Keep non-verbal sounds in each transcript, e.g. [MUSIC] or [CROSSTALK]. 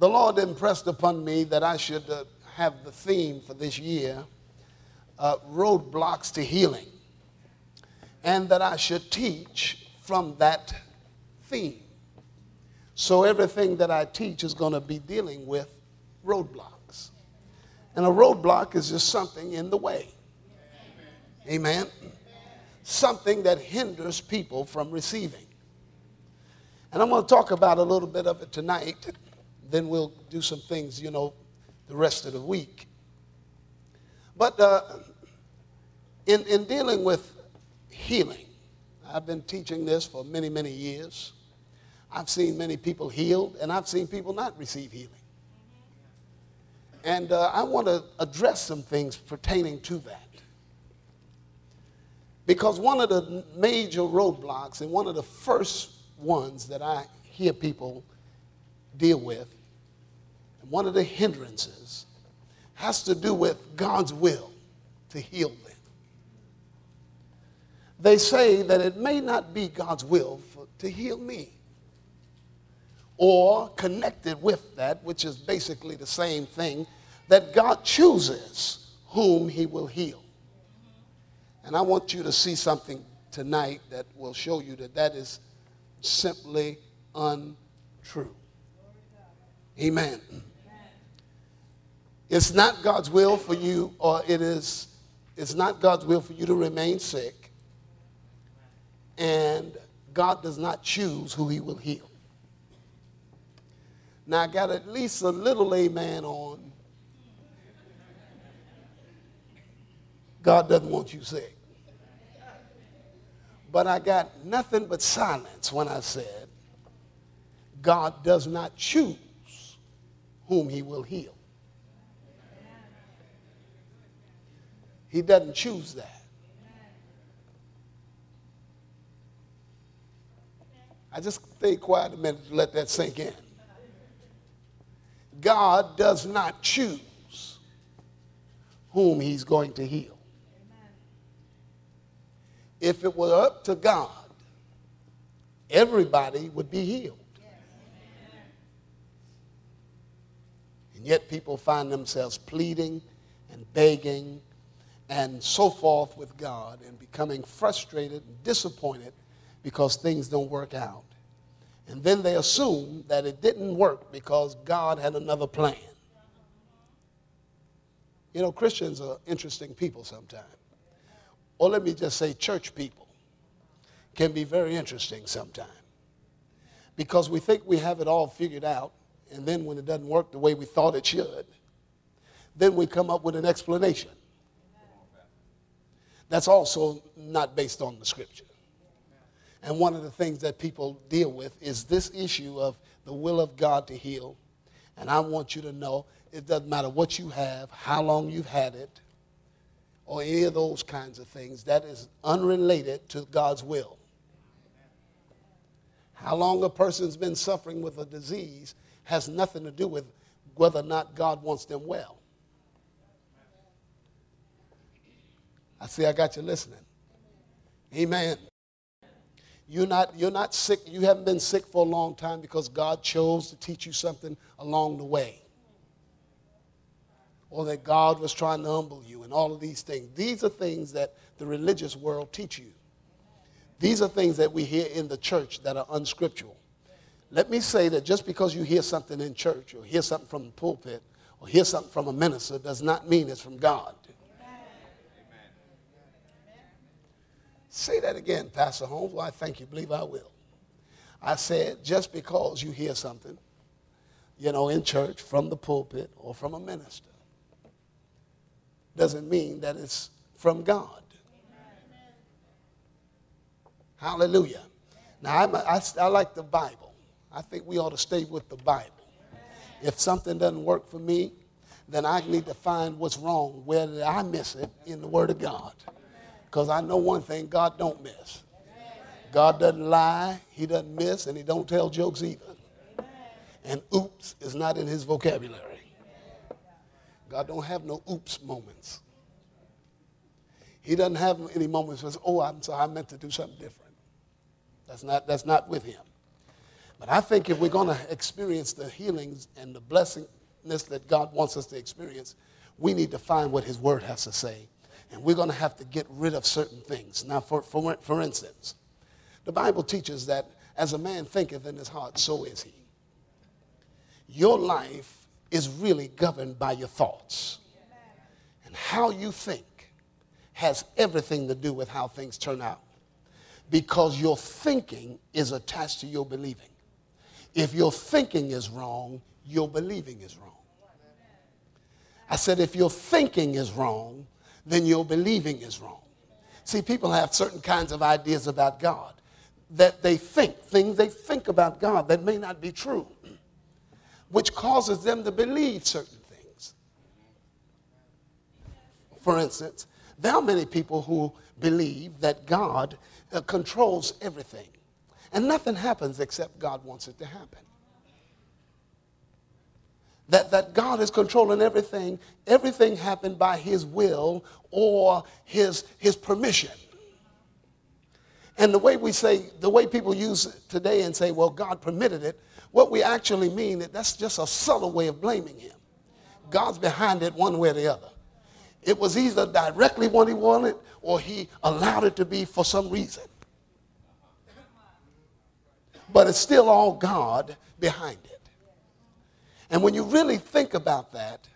the Lord impressed upon me that I should uh, have the theme for this year uh, roadblocks to healing, and that I should teach from that theme. So everything that I teach is going to be dealing with roadblocks. And a roadblock is just something in the way. Amen. Something that hinders people from receiving. And I'm going to talk about a little bit of it tonight. Then we'll do some things, you know, the rest of the week. But uh, in, in dealing with healing, I've been teaching this for many, many years. I've seen many people healed, and I've seen people not receive healing. And uh, I want to address some things pertaining to that. Because one of the major roadblocks and one of the first ones that I hear people deal with, one of the hindrances, has to do with God's will to heal them. They say that it may not be God's will for, to heal me. Or connected with that, which is basically the same thing, that God chooses whom he will heal. And I want you to see something tonight that will show you that that is simply untrue. Amen. It's not God's will for you, or it is, it's not God's will for you to remain sick. And God does not choose who he will heal. Now, I got at least a little amen on God doesn't want you sick. But I got nothing but silence when I said, God does not choose whom he will heal. He doesn't choose that. I just stay quiet a minute to let that sink in. God does not choose whom he's going to heal. If it were up to God, everybody would be healed. And yet people find themselves pleading and begging and so forth with God and becoming frustrated and disappointed because things don't work out. And then they assume that it didn't work because God had another plan. You know, Christians are interesting people sometimes or let me just say church people, can be very interesting sometimes. Because we think we have it all figured out, and then when it doesn't work the way we thought it should, then we come up with an explanation. That's also not based on the scripture. And one of the things that people deal with is this issue of the will of God to heal. And I want you to know it doesn't matter what you have, how long you've had it, or any of those kinds of things. That is unrelated to God's will. How long a person's been suffering with a disease has nothing to do with whether or not God wants them well. I see I got you listening. Amen. You're not, you're not sick, you haven't been sick for a long time because God chose to teach you something along the way or that God was trying to humble you and all of these things. These are things that the religious world teach you. These are things that we hear in the church that are unscriptural. Let me say that just because you hear something in church or hear something from the pulpit or hear something from a minister does not mean it's from God. Say that again, Pastor Holmes. Well, I thank you. Believe I will. I said, just because you hear something, you know, in church from the pulpit or from a minister doesn't mean that it's from God. Hallelujah. Now, I'm a, I, I like the Bible. I think we ought to stay with the Bible. If something doesn't work for me, then I need to find what's wrong. Where did I miss it in the Word of God? Because I know one thing God don't miss. God doesn't lie, He doesn't miss, and He don't tell jokes either. And oops is not in His vocabulary. God don't have no oops moments. He doesn't have any moments where, oh, I'm sorry, I meant to do something different. That's not, that's not with him. But I think if we're going to experience the healings and the blessingness that God wants us to experience, we need to find what His Word has to say. And we're going to have to get rid of certain things. Now, for, for, for instance, the Bible teaches that as a man thinketh in his heart, so is he. Your life is really governed by your thoughts. And how you think has everything to do with how things turn out. Because your thinking is attached to your believing. If your thinking is wrong, your believing is wrong. I said, if your thinking is wrong, then your believing is wrong. See, people have certain kinds of ideas about God that they think, things they think about God that may not be true, which causes them to believe certain things. For instance, there are many people who believe that God uh, controls everything, and nothing happens except God wants it to happen. That, that God is controlling everything. Everything happened by His will or His, his permission. And the way we say, the way people use it today and say, well, God permitted it, what we actually mean that that's just a subtle way of blaming him. God's behind it one way or the other. It was either directly what he wanted or he allowed it to be for some reason. But it's still all God behind it. And when you really think about that,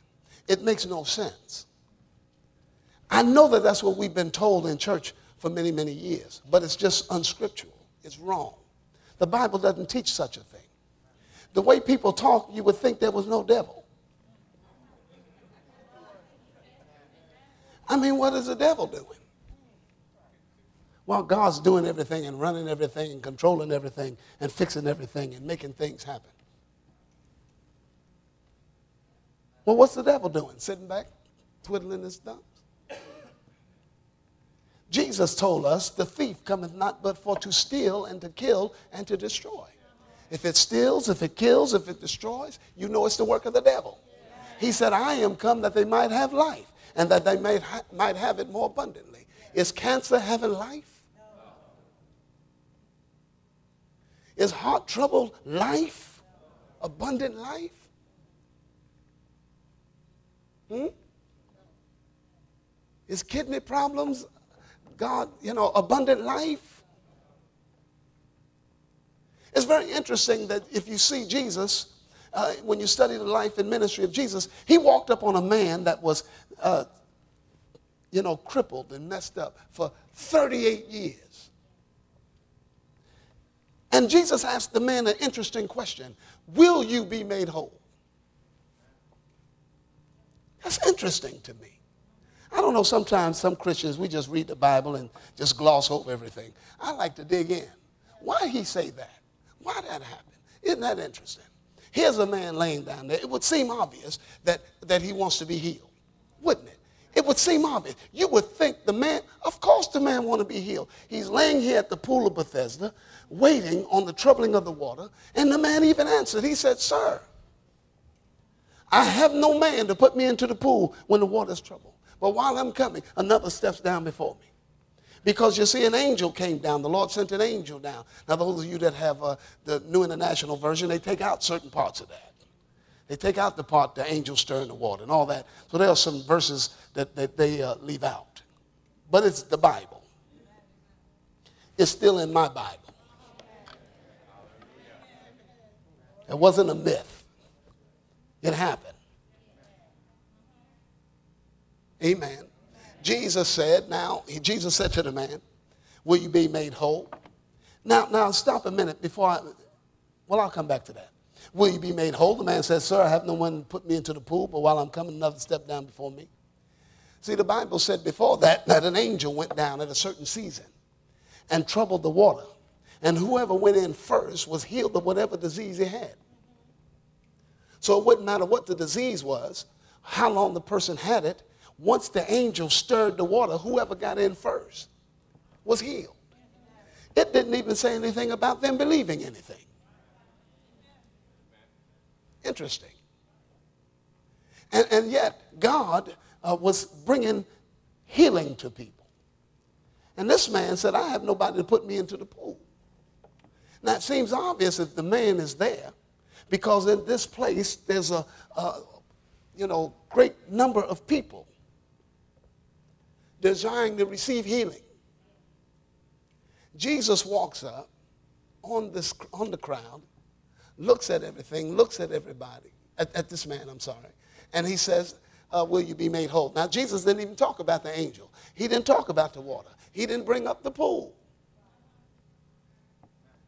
it makes no sense. I know that that's what we've been told in church for many, many years. But it's just unscriptural. It's wrong. The Bible doesn't teach such a thing. The way people talk, you would think there was no devil. I mean, what is the devil doing? While God's doing everything and running everything and controlling everything and fixing everything and making things happen. Well, what's the devil doing? Sitting back, twiddling his thumbs? Jesus told us, the thief cometh not but for to steal and to kill and to destroy. If it steals, if it kills, if it destroys, you know it's the work of the devil. He said, I am come that they might have life and that they might, ha- might have it more abundantly. Is cancer having life? Is heart trouble life? Abundant life? Hmm? Is kidney problems God, you know, abundant life. It's very interesting that if you see Jesus, uh, when you study the life and ministry of Jesus, he walked up on a man that was, uh, you know, crippled and messed up for 38 years. And Jesus asked the man an interesting question Will you be made whole? That's interesting to me. I don't know, sometimes some Christians, we just read the Bible and just gloss over everything. I like to dig in. Why he say that? Why that happen? Isn't that interesting? Here's a man laying down there. It would seem obvious that, that he wants to be healed, wouldn't it? It would seem obvious. You would think the man, of course the man want to be healed. He's laying here at the pool of Bethesda, waiting on the troubling of the water, and the man even answered. He said, Sir, I have no man to put me into the pool when the water's troubled. But while I'm coming, another steps down before me. Because you see, an angel came down. The Lord sent an angel down. Now, those of you that have uh, the New International Version, they take out certain parts of that. They take out the part, the angel stirring the water and all that. So there are some verses that, that they uh, leave out. But it's the Bible. It's still in my Bible. It wasn't a myth. It happened. Amen. Jesus said, now, Jesus said to the man, Will you be made whole? Now, now stop a minute before I, well, I'll come back to that. Will you be made whole? The man says, Sir, I have no one put me into the pool, but while I'm coming, another step down before me. See, the Bible said before that that an angel went down at a certain season and troubled the water. And whoever went in first was healed of whatever disease he had. So it wouldn't matter what the disease was, how long the person had it, once the angel stirred the water, whoever got in first was healed. It didn't even say anything about them believing anything. Interesting. And, and yet, God uh, was bringing healing to people. And this man said, I have nobody to put me into the pool. Now, it seems obvious if the man is there because in this place there's a, a you know, great number of people desiring to receive healing. Jesus walks up on, this, on the crowd, looks at everything, looks at everybody, at, at this man, I'm sorry, and he says, uh, Will you be made whole? Now, Jesus didn't even talk about the angel, he didn't talk about the water, he didn't bring up the pool.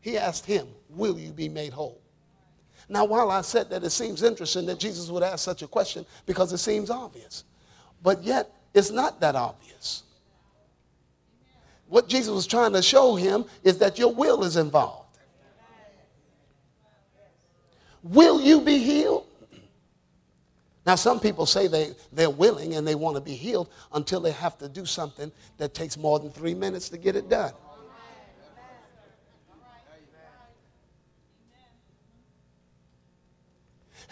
He asked him, Will you be made whole? Now, while I said that it seems interesting that Jesus would ask such a question because it seems obvious, but yet it's not that obvious. What Jesus was trying to show him is that your will is involved. Will you be healed? Now, some people say they, they're willing and they want to be healed until they have to do something that takes more than three minutes to get it done.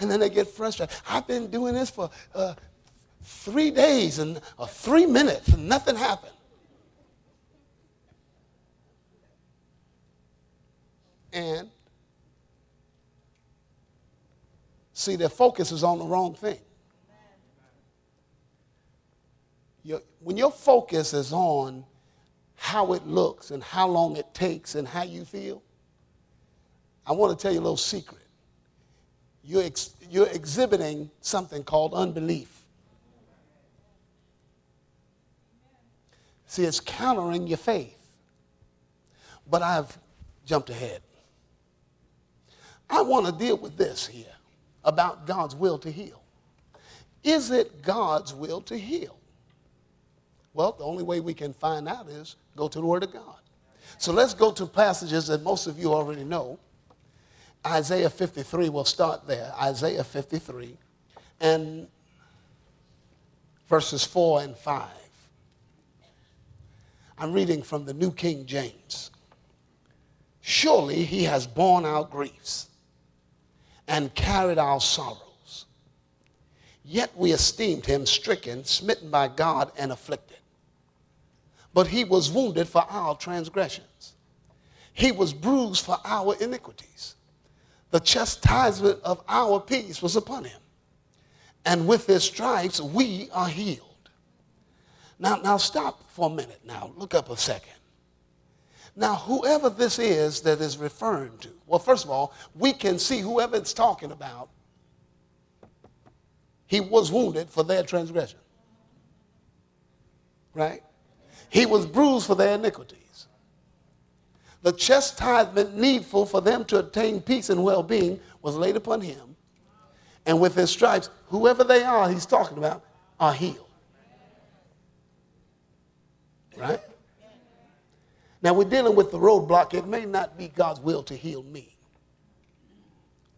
And then they get frustrated. I've been doing this for uh, three days and uh, three minutes and nothing happened. And see, their focus is on the wrong thing. Your, when your focus is on how it looks and how long it takes and how you feel, I want to tell you a little secret. You're, ex, you're exhibiting something called unbelief. See, it's countering your faith. But I've jumped ahead. I want to deal with this here about God's will to heal. Is it God's will to heal? Well, the only way we can find out is go to the Word of God. So let's go to passages that most of you already know. Isaiah 53, we'll start there. Isaiah 53 and verses 4 and 5. I'm reading from the New King James. Surely he has borne our griefs and carried our sorrows. Yet we esteemed him stricken, smitten by God, and afflicted. But he was wounded for our transgressions, he was bruised for our iniquities. The chastisement of our peace was upon him, and with his stripes we are healed. Now, now stop for a minute now. Look up a second. Now, whoever this is that is referring to, well, first of all, we can see whoever it's talking about, he was wounded for their transgression. Right? He was bruised for their iniquities. The chastisement needful for them to attain peace and well being was laid upon him. And with his stripes, whoever they are he's talking about are healed. Right? Now we're dealing with the roadblock. It may not be God's will to heal me,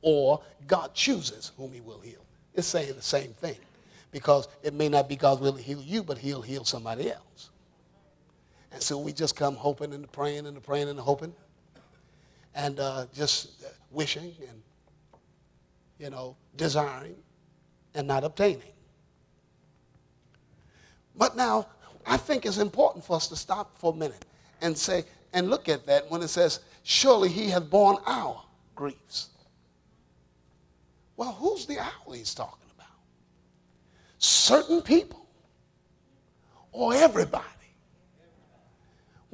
or God chooses whom He will heal. It's saying the same thing because it may not be God's will to heal you, but He'll heal somebody else. And so we just come hoping and praying and praying and hoping and uh, just wishing and, you know, desiring and not obtaining. But now, I think it's important for us to stop for a minute and say, and look at that when it says, Surely he hath borne our griefs. Well, who's the owl he's talking about? Certain people or everybody?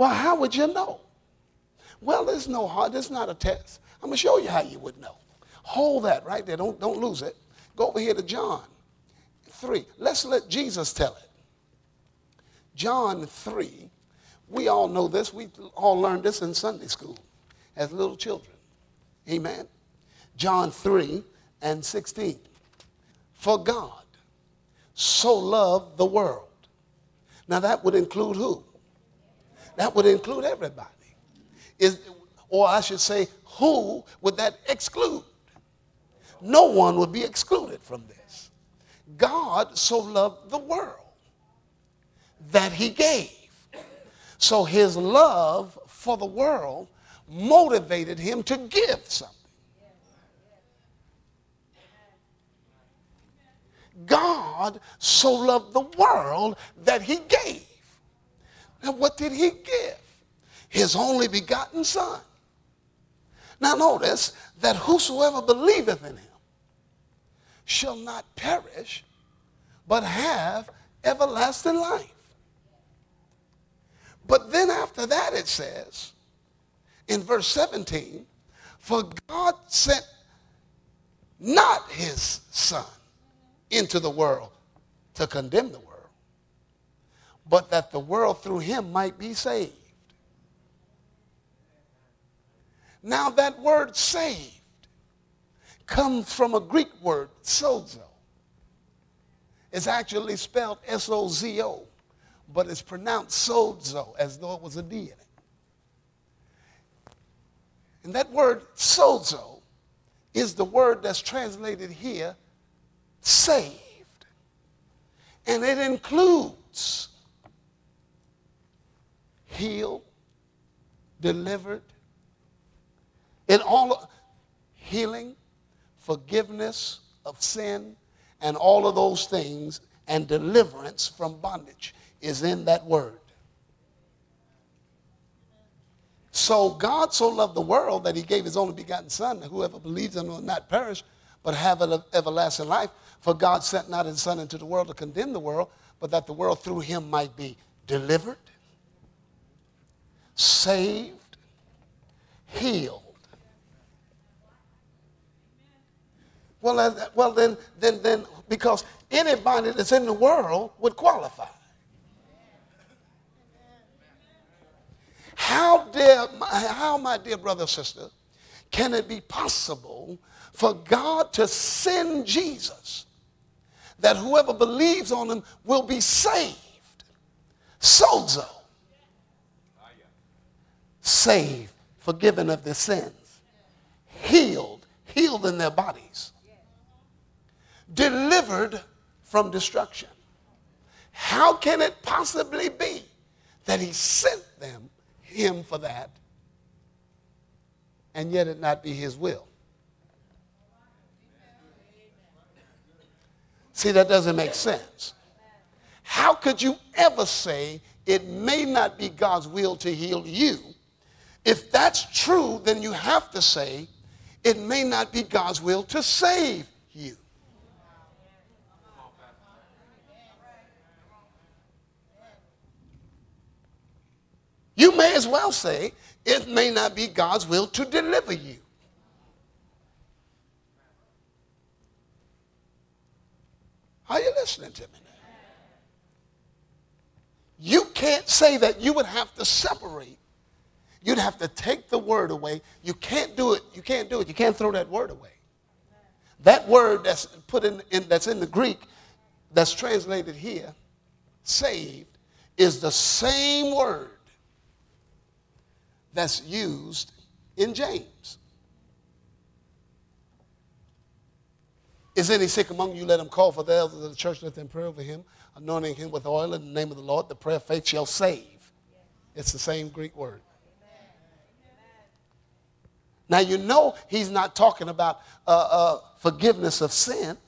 Well, how would you know? Well, there's no hard, there's not a test. I'm going to show you how you would know. Hold that right there. Don't, don't lose it. Go over here to John 3. Let's let Jesus tell it. John 3 we all know this. We all learned this in Sunday school as little children. Amen. John 3 and 16. For God so loved the world. Now that would include who? That would include everybody. Is, or I should say, who would that exclude? No one would be excluded from this. God so loved the world that he gave so his love for the world motivated him to give something. God so loved the world that he gave. And what did he give? His only begotten son. Now notice that whosoever believeth in him shall not perish, but have everlasting life. But then after that it says in verse 17, for God sent not his son into the world to condemn the world, but that the world through him might be saved. Now, that word saved comes from a Greek word, sozo. It's actually spelled S O Z O, but it's pronounced sozo as though it was a D in it. And that word sozo is the word that's translated here, saved. And it includes healed, delivered, in all healing, forgiveness of sin, and all of those things, and deliverance from bondage is in that word. So God so loved the world that he gave his only begotten Son, that whoever believes in him will not perish, but have an everlasting life. For God sent not his Son into the world to condemn the world, but that the world through him might be delivered, saved, healed. Well, well then, then, then, because anybody that's in the world would qualify. How, dear, how, my dear brother sister, can it be possible for God to send Jesus that whoever believes on him will be saved? Sozo. Saved, forgiven of their sins, healed, healed in their bodies, delivered from destruction. How can it possibly be that he sent them him for that, and yet it not be his will. See, that doesn't make sense. How could you ever say it may not be God's will to heal you? If that's true, then you have to say it may not be God's will to save you. You may as well say, it may not be God's will to deliver you. Are you listening to me? You can't say that you would have to separate. You'd have to take the word away. You can't do it. You can't do it. You can't throw that word away. That word that's put in, in that's in the Greek, that's translated here, saved, is the same word that's used in James. Is any sick among you? Let him call for the elders of the church. Let them pray over him, anointing him with oil in the name of the Lord. The prayer of faith shall save. It's the same Greek word. Now, you know he's not talking about uh, uh, forgiveness of sin.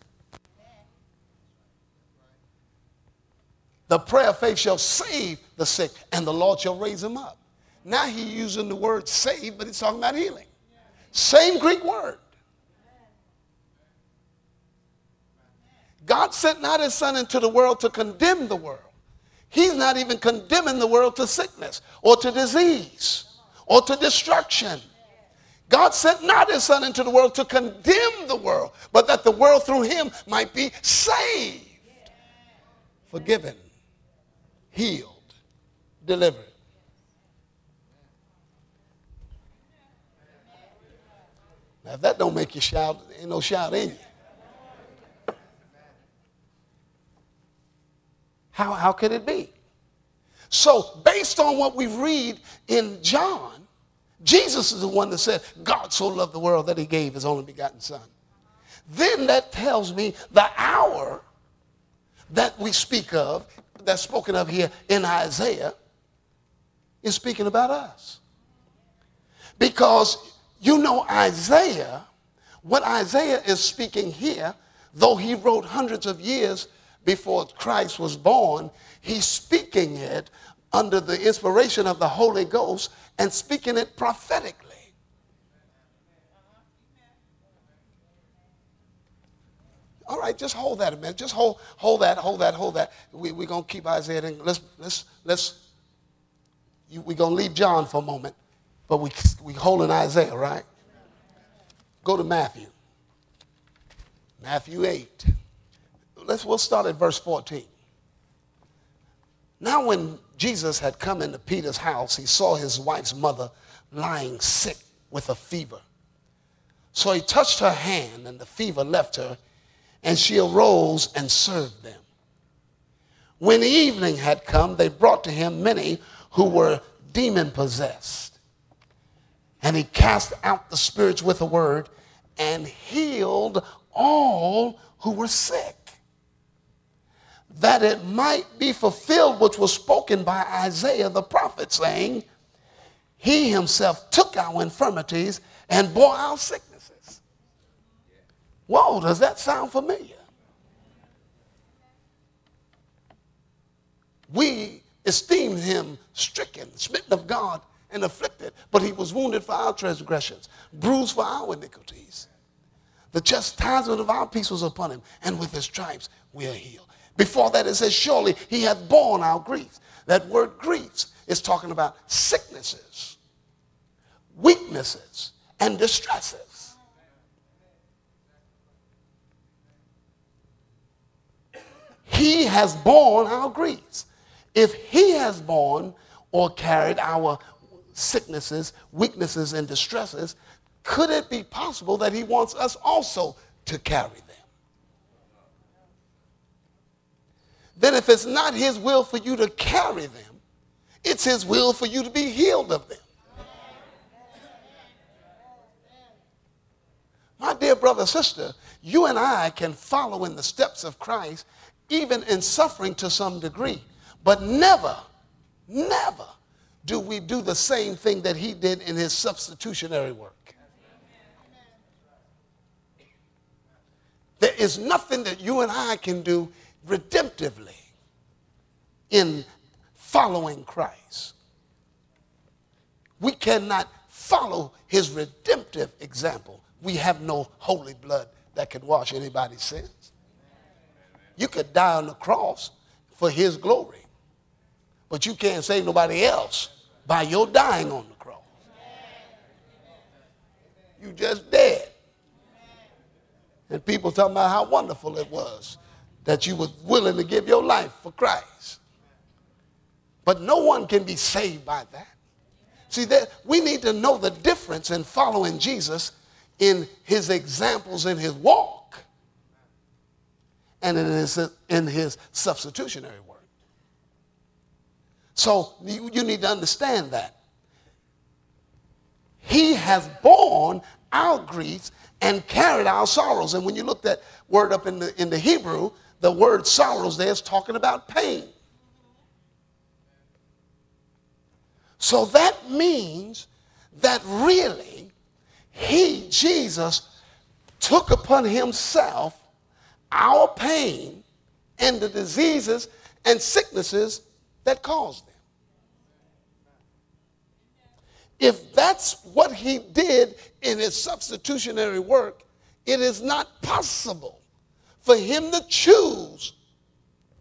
The prayer of faith shall save the sick, and the Lord shall raise him up. Now he's using the word save, but he's talking about healing. Same Greek word. God sent not his son into the world to condemn the world. He's not even condemning the world to sickness or to disease or to destruction. God sent not his son into the world to condemn the world, but that the world through him might be saved, forgiven, healed, delivered. Now, if that don't make you shout, ain't no shout in you. How, how could it be? So, based on what we read in John, Jesus is the one that said, God so loved the world that he gave his only begotten Son. Then that tells me the our that we speak of, that's spoken of here in Isaiah, is speaking about us. Because you know, Isaiah, what Isaiah is speaking here, though he wrote hundreds of years before Christ was born, he's speaking it under the inspiration of the Holy Ghost and speaking it prophetically. All right, just hold that a minute. Just hold, hold that, hold that, hold that. We, we're going to keep Isaiah and let's, let's, let's, we're going to leave John for a moment, but we, we holding Isaiah, right? Go to Matthew. Matthew 8. Let's, we'll start at verse 14. Now, when Jesus had come into Peter's house, he saw his wife's mother lying sick with a fever. So he touched her hand, and the fever left her, and she arose and served them. When the evening had come, they brought to him many who were demon possessed. And he cast out the spirits with a word and healed all who were sick that it might be fulfilled which was spoken by Isaiah the prophet, saying, He himself took our infirmities and bore our sicknesses. Whoa, does that sound familiar? We esteemed him stricken, smitten of God, and afflicted, but he was wounded for our transgressions, bruised for our iniquities. The chastisement of our peace was upon him, and with his stripes we are healed. Before that, it says, Surely he hath borne our griefs. That word griefs is talking about sicknesses, weaknesses, and distresses. He has borne our griefs. If he has borne or carried our sicknesses, weaknesses, and distresses, could it be possible that he wants us also to carry them? Then if it's not his will for you to carry them, it's his will for you to be healed of them. My dear brother, sister, you and I can follow in the steps of Christ, even in suffering to some degree, but never, never do we do the same thing that he did in his substitutionary work. There is nothing that you and I can do redemptively in following Christ. We cannot follow his redemptive example. We have no holy blood that can wash anybody's sins. You could die on the cross for his glory, but you can't save nobody else by your dying on the cross. You just dead. And people talking about how wonderful it was that you was willing to give your life for Christ. But no one can be saved by that. See, that we need to know the difference in following Jesus in his examples in his walk and in his, in his substitutionary work. So you, you need to understand that. He has borne our griefs and carried our sorrows. And when you look that word up in the, in the Hebrew, the word sorrows there is talking about pain. So that means that really he, Jesus, took upon himself our pain and the diseases and sicknesses that caused them. If that's what he did in his substitutionary work, it is not possible for him to choose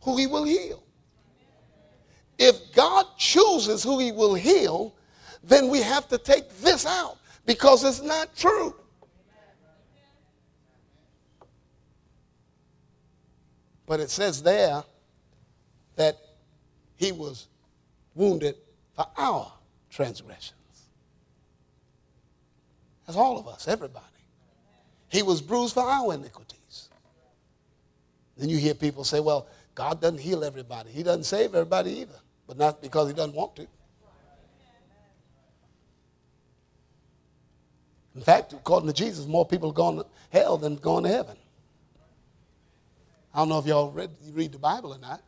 who he will heal. If God chooses who he will heal, then we have to take this out because it's not true. But it says there that he was wounded for our transgressions. That's all of us, everybody. He was bruised for our iniquities. Then you hear people say, well, God doesn't heal everybody. He doesn't save everybody either, but not because he doesn't want to. In fact, according to Jesus, more people are going to hell than going to heaven. I don't know if y'all read, read the Bible or not.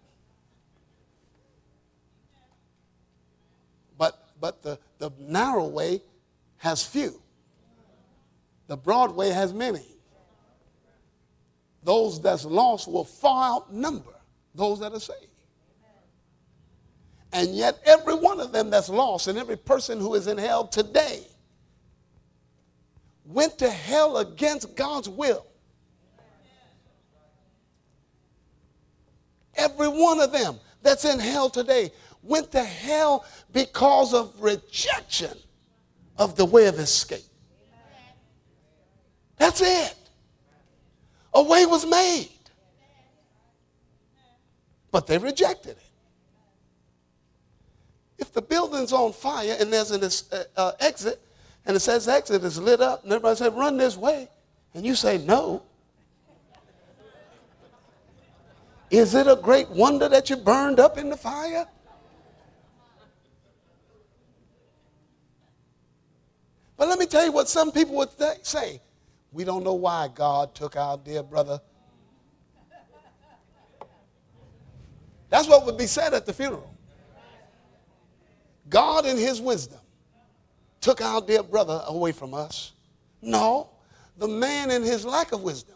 But, but the, the narrow way has few. The broad way has many those that's lost will far outnumber those that are saved. And yet, every one of them that's lost, and every person who is in hell today, went to hell against God's will. Every one of them that's in hell today went to hell because of rejection of the way of escape. That's it. A way was made. But they rejected it. If the building's on fire and there's an uh, uh, exit, and it says exit is lit up, and everybody says, run this way, and you say no, is it a great wonder that you burned up in the fire? But let me tell you what some people would th- say. We don't know why God took our dear brother. That's what would be said at the funeral. God, in his wisdom, took our dear brother away from us. No, the man, in his lack of wisdom,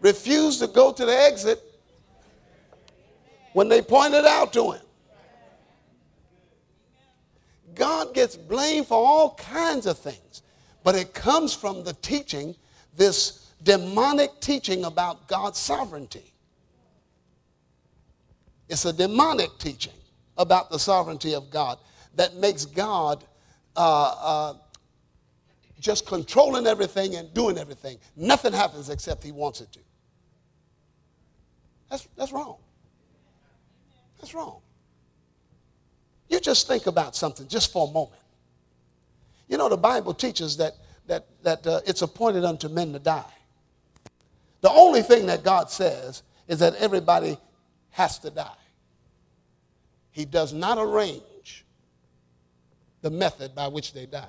refused to go to the exit when they pointed out to him. God gets blamed for all kinds of things, but it comes from the teaching, this demonic teaching about God's sovereignty. It's a demonic teaching about the sovereignty of God that makes God uh, uh, just controlling everything and doing everything. Nothing happens except He wants it to. That's, that's wrong. That's wrong. You just think about something just for a moment. You know, the Bible teaches that, that, that uh, it's appointed unto men to die. The only thing that God says is that everybody has to die. He does not arrange the method by which they die.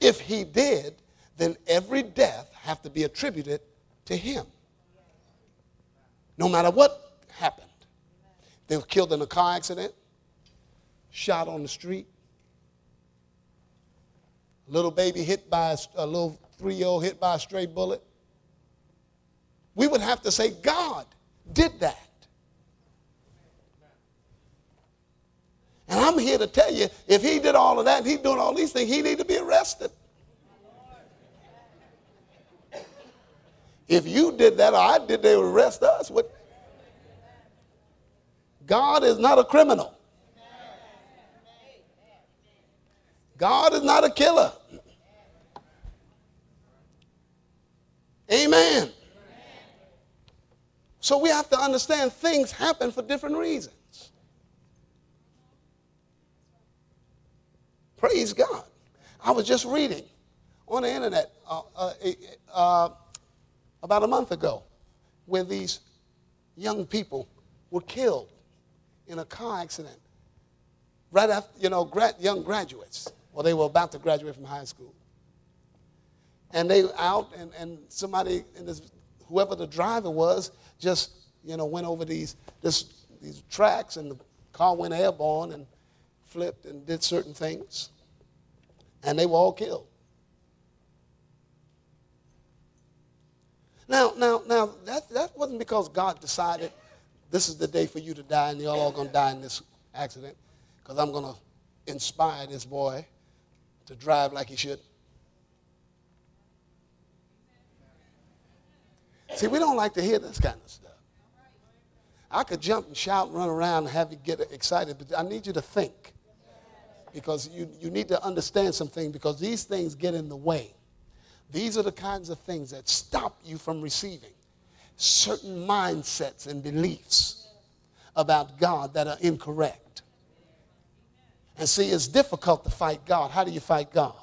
If he did, then every death have to be attributed to him no matter what happened. They were killed in a car accident, shot on the street, a little baby hit by a, a little three year old hit by a stray bullet. We would have to say, God did that. And I'm here to tell you, if he did all of that he's doing all these things, he need to be arrested. If you did that or I did, they would arrest us. What? God is not a criminal. God is not a killer. Amen. So we have to understand things happen for different reasons. Praise God. I was just reading on the internet uh, uh, uh, about a month ago where these young people were killed in a car accident right after, you know, grad, young graduates. Well, they were about to graduate from high school. And they out, and, and somebody, and this, whoever the driver was, just, you know, went over these, this, these tracks, and the car went airborne and flipped and did certain things. And they were all killed. Now, now, now, that, that wasn't because God decided this is the day for you to die and you're all going to die in this accident because I'm going to inspire this boy to drive like he should. See, we don't like to hear this kind of stuff. I could jump and shout and run around and have you get excited, but I need you to think because you, you need to understand something because these things get in the way. These are the kinds of things that stop you from receiving certain mindsets and beliefs about God that are incorrect. And see, it's difficult to fight God. How do you fight God?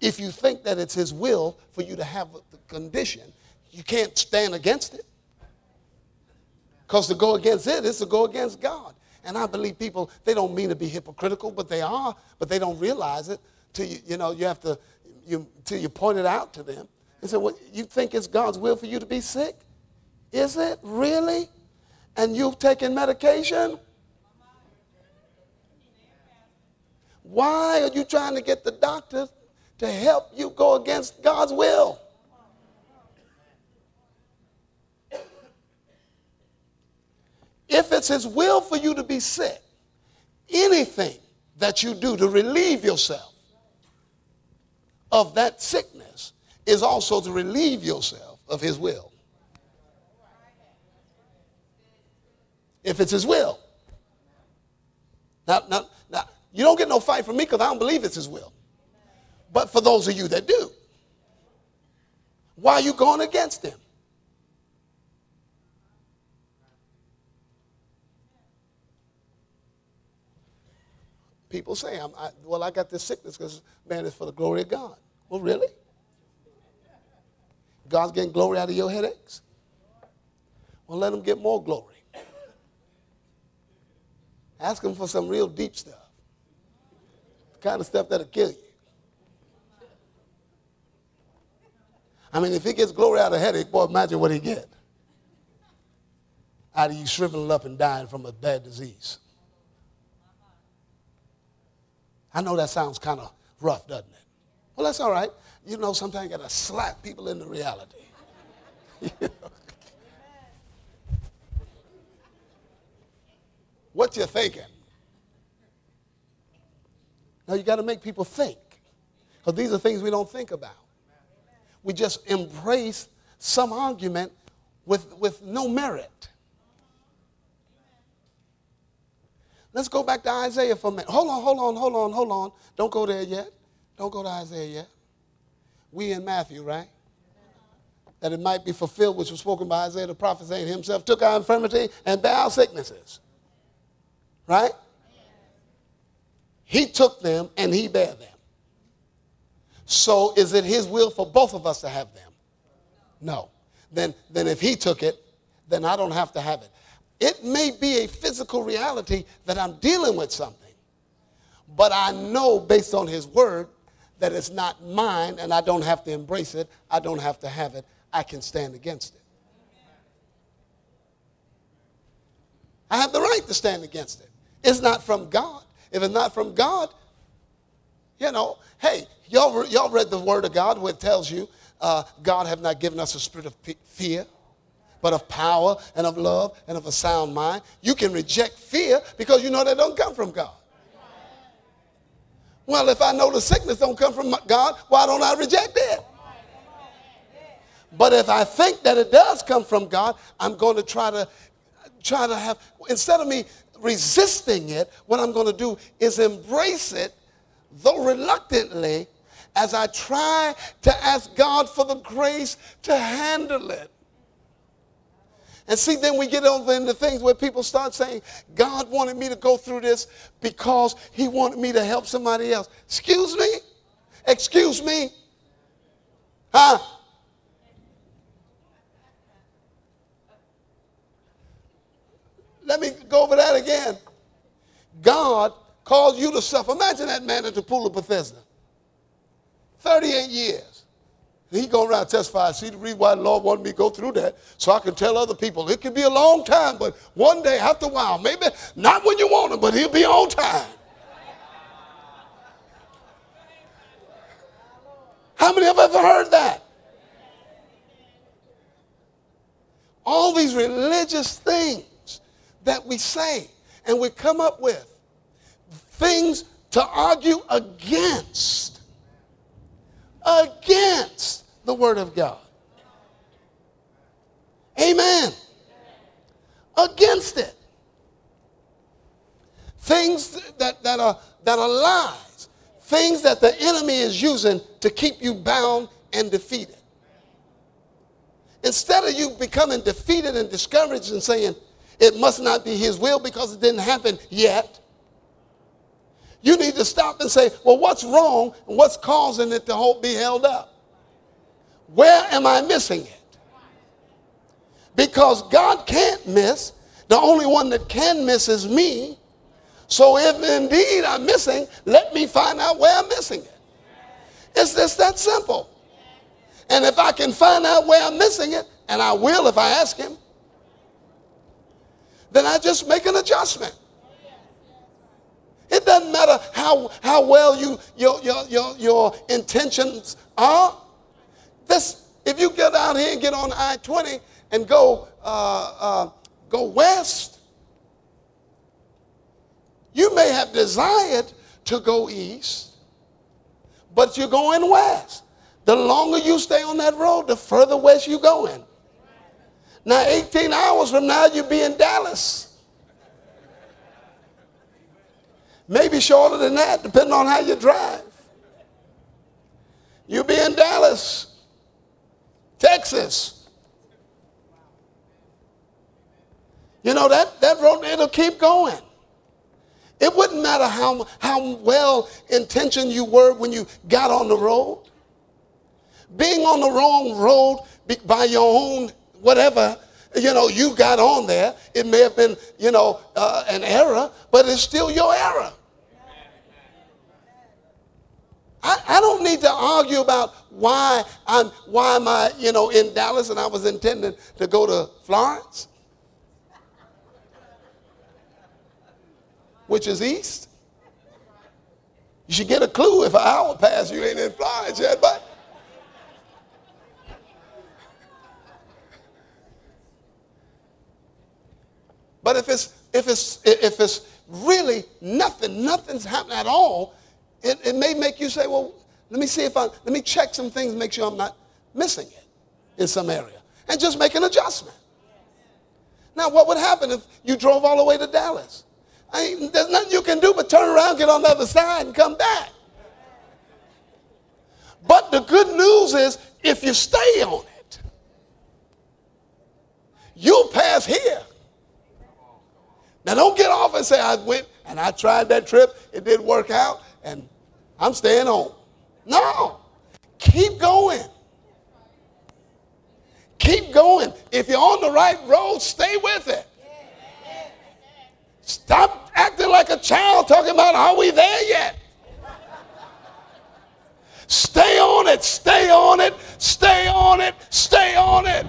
If you think that it's His will for you to have the condition, you can't stand against it. Because to go against it is to go against God. And I believe people, they don't mean to be hypocritical, but they are, but they don't realize it till you, you know, you have to you, till you point it out to them and say, well, you think it's God's will for you to be sick? Is it really? And you've taken medication? Why are you trying to get the doctor to help you go against God's will? If it's His will for you to be sick, anything that you do to relieve yourself of that sickness is also to relieve yourself of his will. If it's his will. Now, now, now you don't get no fight from me because I don't believe it's his will. But for those of you that do, why are you going against him? People say, I'm, I, well, I got this sickness because, man, it's for the glory of God. Well, really? God's getting glory out of your headaches? Well, let him get more glory. Ask him for some real deep stuff. The kind of stuff that'll kill you. I mean, if he gets glory out of headache, boy, imagine what he get. Out of you shriveling up and dying from a bad disease. I know that sounds kind of rough, doesn't it? Well, that's all right. You know, sometimes you got to slap people into reality. [LAUGHS] what you thinking? Now you got to make people think, because these are things we don't think about. We just embrace some argument with, with no merit. Let's go back to Isaiah for a minute. Hold on, hold on, hold on, hold on. Don't go there yet. Don't go to Isaiah yet. We in Matthew, right? That it might be fulfilled, which was spoken by Isaiah the prophet, saying himself took our infirmity and bare our sicknesses. Right? He took them and he bare them. So is it his will for both of us to have them? No. Then, then if he took it, then I don't have to have it. It may be a physical reality that I'm dealing with something, but I know based on His Word that it's not mine and I don't have to embrace it. I don't have to have it. I can stand against it. I have the right to stand against it. It's not from God. If it's not from God, you know, hey, y'all, y'all read the Word of God where it tells you uh, God have not given us a spirit of fear, but of power and of love and of a sound mind. You can reject fear because you know that don't come from God. Well, if I know the sickness don't come from God, why don't I reject it? But if I think that it does come from God, I'm going to try to try to have instead of me resisting it, what I'm going to do is embrace it, though reluctantly, as I try to ask God for the grace to handle it. And see, then we get over into things where people start saying, God wanted me to go through this because he wanted me to help somebody else. Excuse me? Excuse me? Huh? Let me go over that again. God called you to suffer. Imagine that man at the pool of Bethesda. 38 years. He go around testify. See the reason why the Lord wanted me to go through that, so I can tell other people. It could be a long time, but one day, after a while, maybe not when you want him, but he'll be on time. How many have ever heard that? All these religious things that we say and we come up with things to argue against against the Word of God. Amen. Against it. Things that, that, are, that are lies. Things that the enemy is using to keep you bound and defeated. Instead of you becoming defeated and discouraged and saying, it must not be his will because it didn't happen yet. You need to stop and say, well, what's wrong and what's causing it to be held up? Where am I missing it? Because God can't miss. The only one that can miss is me. So if indeed I'm missing, let me find out where I'm missing it. It's just that simple. And if I can find out where I'm missing it, and I will if I ask him, then I just make an adjustment. It doesn't matter how, how well you, your, your, your, your intentions are. This, if you get out here and get on I-20 and go, uh, uh, go west, you may have desired to go east, but you're going west. The longer you stay on that road, the further west you're going. Now, 18 hours from now, you'll be in Dallas. Maybe shorter than that, depending on how you drive. You'll be in Dallas, Texas. You know, that, that road, it'll keep going. It wouldn't matter how, how well intentioned you were when you got on the road. Being on the wrong road by your own whatever, you know, you got on there, it may have been, you know, uh, an error, but it's still your error. I, I don't need to argue about why I'm why am I, you know, in Dallas and I was intending to go to Florence. which is east. You should get a clue if an hour passed, you ain't in Florence yet, but. But if it's if it's if it's really nothing, nothing's happening at all, it, it may make you say, well, let me see if I let me check some things, make sure I'm not missing it in some area. And just make an adjustment. Now, what would happen if you drove all the way to Dallas? I there's nothing you can do but turn around, get on the other side, and come back. But the good news is if you stay on it, you'll pass here. Now don't get off and say, I went and I tried that trip, it didn't work out, and I'm staying home. No. Keep going. Keep going. If you're on the right road, stay with it. Stop acting like a child talking about are we there yet? Stay on it, stay on it, stay on it, stay on it.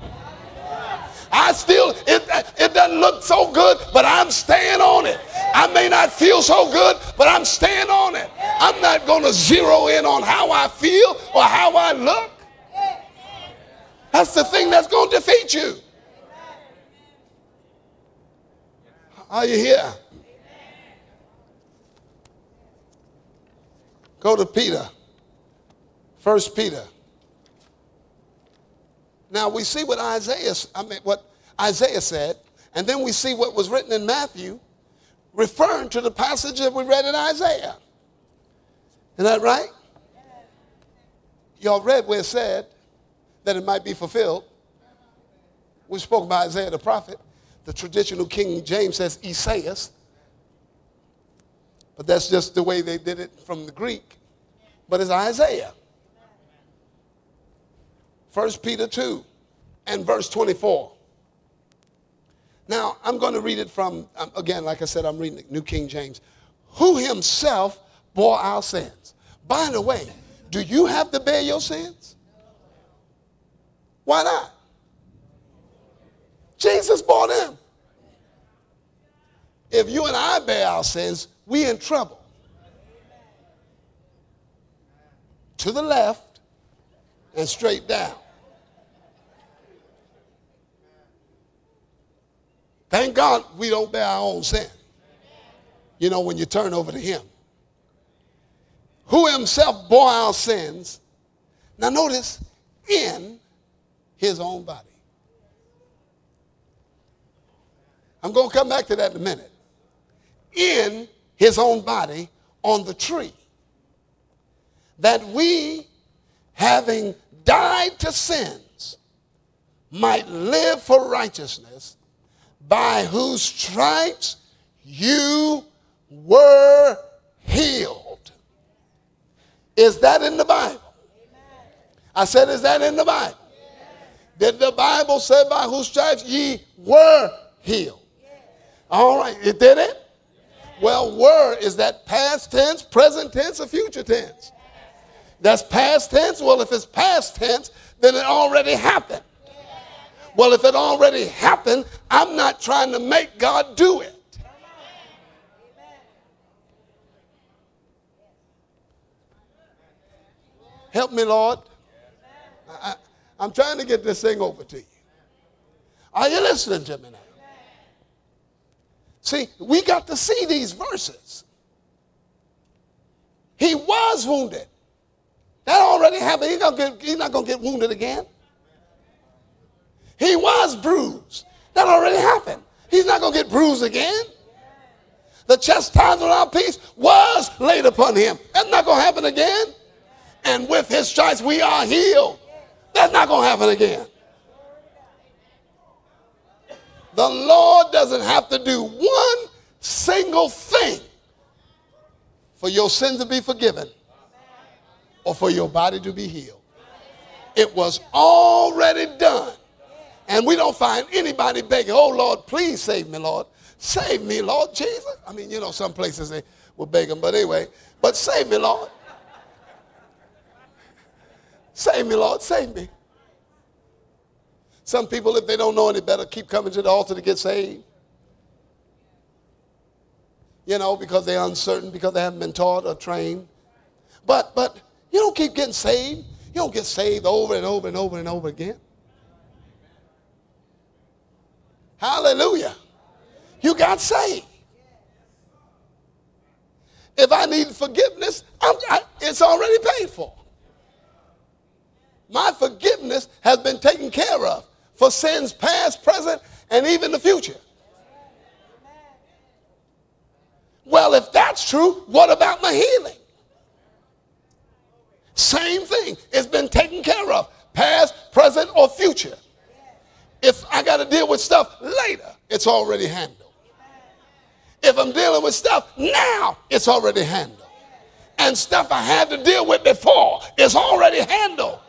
I still, it, it doesn't look so good, but I'm staying on it. I may not feel so good, but I'm staying on it. I'm not going to zero in on how I feel or how I look. That's the thing that's going to defeat you. Are you here? Go to Peter. First Peter. Now we see what Isaiah, I mean what Isaiah said, and then we see what was written in Matthew, referring to the passage that we read in Isaiah. Isn't that right? Y'all read where it said that it might be fulfilled. We spoke about Isaiah the prophet. The traditional King James says Esaias. But that's just the way they did it from the Greek. But it's Isaiah. 1 Peter 2 and verse 24. Now, I'm going to read it from, um, again, like I said, I'm reading the New King James. Who himself bore our sins. By the way, do you have to bear your sins? Why not? Jesus bore them. If you and I bear our sins, we in trouble. To the left and straight down. Thank God we don't bear our own sin. You know, when you turn over to Him. Who Himself bore our sins. Now, notice, in His own body. I'm going to come back to that in a minute. In his own body on the tree. That we, having died to sins, might live for righteousness, by whose stripes you were healed. Is that in the Bible? I said, Is that in the Bible? Did the Bible say, By whose stripes ye were healed? All right, it did it? Well, were is that past tense, present tense, or future tense? That's past tense. Well, if it's past tense, then it already happened. Well, if it already happened, I'm not trying to make God do it. Help me, Lord. I, am trying to get this thing over to you. Are you listening to me now? See, we got to see these verses. He was wounded already happened. He's, get, he's not going to get wounded again. He was bruised. That already happened. He's not going to get bruised again. The chastisement of our peace was laid upon him. That's not going to happen again. And with his stripes we are healed. That's not going to happen again. The Lord doesn't have to do one single thing for your sins to be forgiven or for your body to be healed. It was already done. And we don't find anybody begging, oh Lord, please save me, Lord. Save me, Lord Jesus. I mean, you know, some places they will beg him, but anyway, but save me, Lord. Save me, Lord, save me. Some people, if they don't know any better, keep coming to the altar to get saved. You know, because they're uncertain, because they haven't been taught or trained. But but you don't keep getting saved. You don't get saved over and over and over and over again. Hallelujah. You got saved. If I need forgiveness, I, it's already paid for. My forgiveness has been taken care of for sins past, present, and even the future. Well, if that's true, what about my healing? Same thing. It's been taken care of, past, present, or future. If I got to deal with stuff later, it's already handled. If I'm dealing with stuff now, it's already handled. And stuff I had to deal with before is already handled.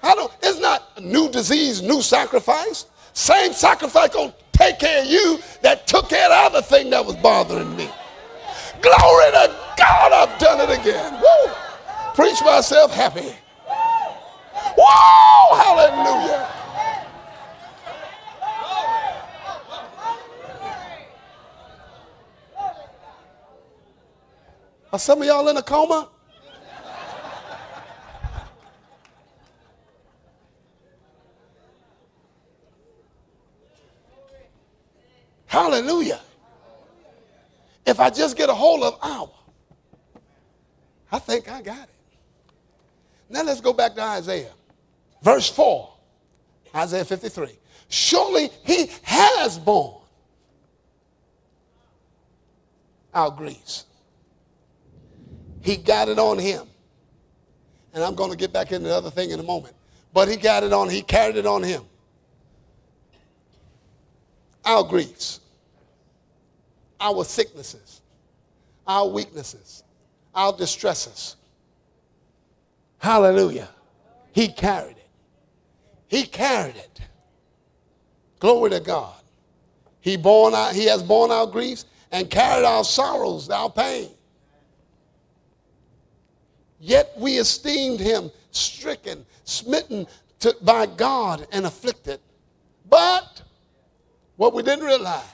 I don't, it's not a new disease, new sacrifice. Same sacrifice gonna take care of you that took care of the other thing that was bothering me. Glory to God, I've done it again. Woo! Preach myself happy. Whoa! Hallelujah. Are some of y'all in a coma? Hallelujah. If I just get a hold of our, I think I got it. Now let's go back to Isaiah. Verse 4, Isaiah 53. Surely he has borne our griefs. He got it on him. And I'm going to get back into the other thing in a moment. But he got it on, he carried it on him. Our griefs, our sicknesses, our weaknesses, our distresses. Hallelujah. He carried it. He carried it. Glory to God. He, borne our, he has borne our griefs and carried our sorrows, our pain. Yet we esteemed him stricken, smitten to, by God, and afflicted. But what we didn't realize,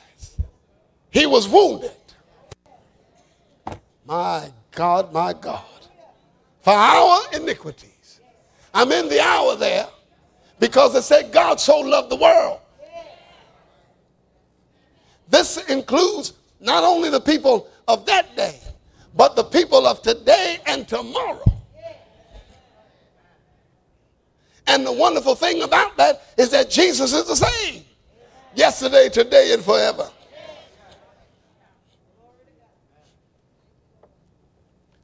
he was wounded. My God, my God. For our iniquities. I'm in the hour there because it said God so loved the world. This includes not only the people of that day, but the people of today and tomorrow. And the wonderful thing about that is that Jesus is the same yesterday, today, and forever.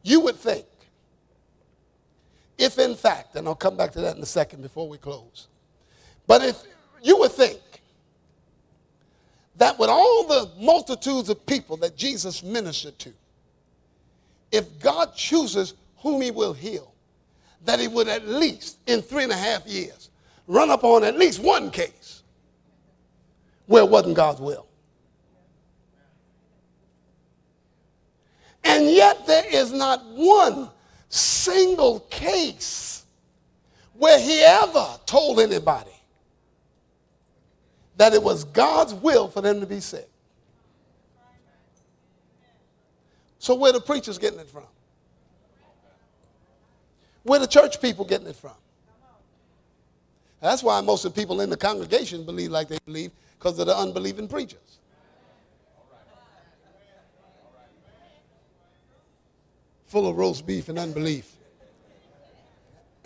You would think, if in fact, and I'll come back to that in a second before we close, but if you would think that with all the multitudes of people that Jesus ministered to, if God chooses whom he will heal, that he would at least, in three and a half years, run up on at least one case where it wasn't God's will. And yet there is not one single case where he ever told anybody that it was God's will for them to be sick. So where the preachers getting it from? Where the church people getting it from? That's why most of the people in the congregation believe like they believe because of the unbelieving preachers. Full of roast beef and unbelief.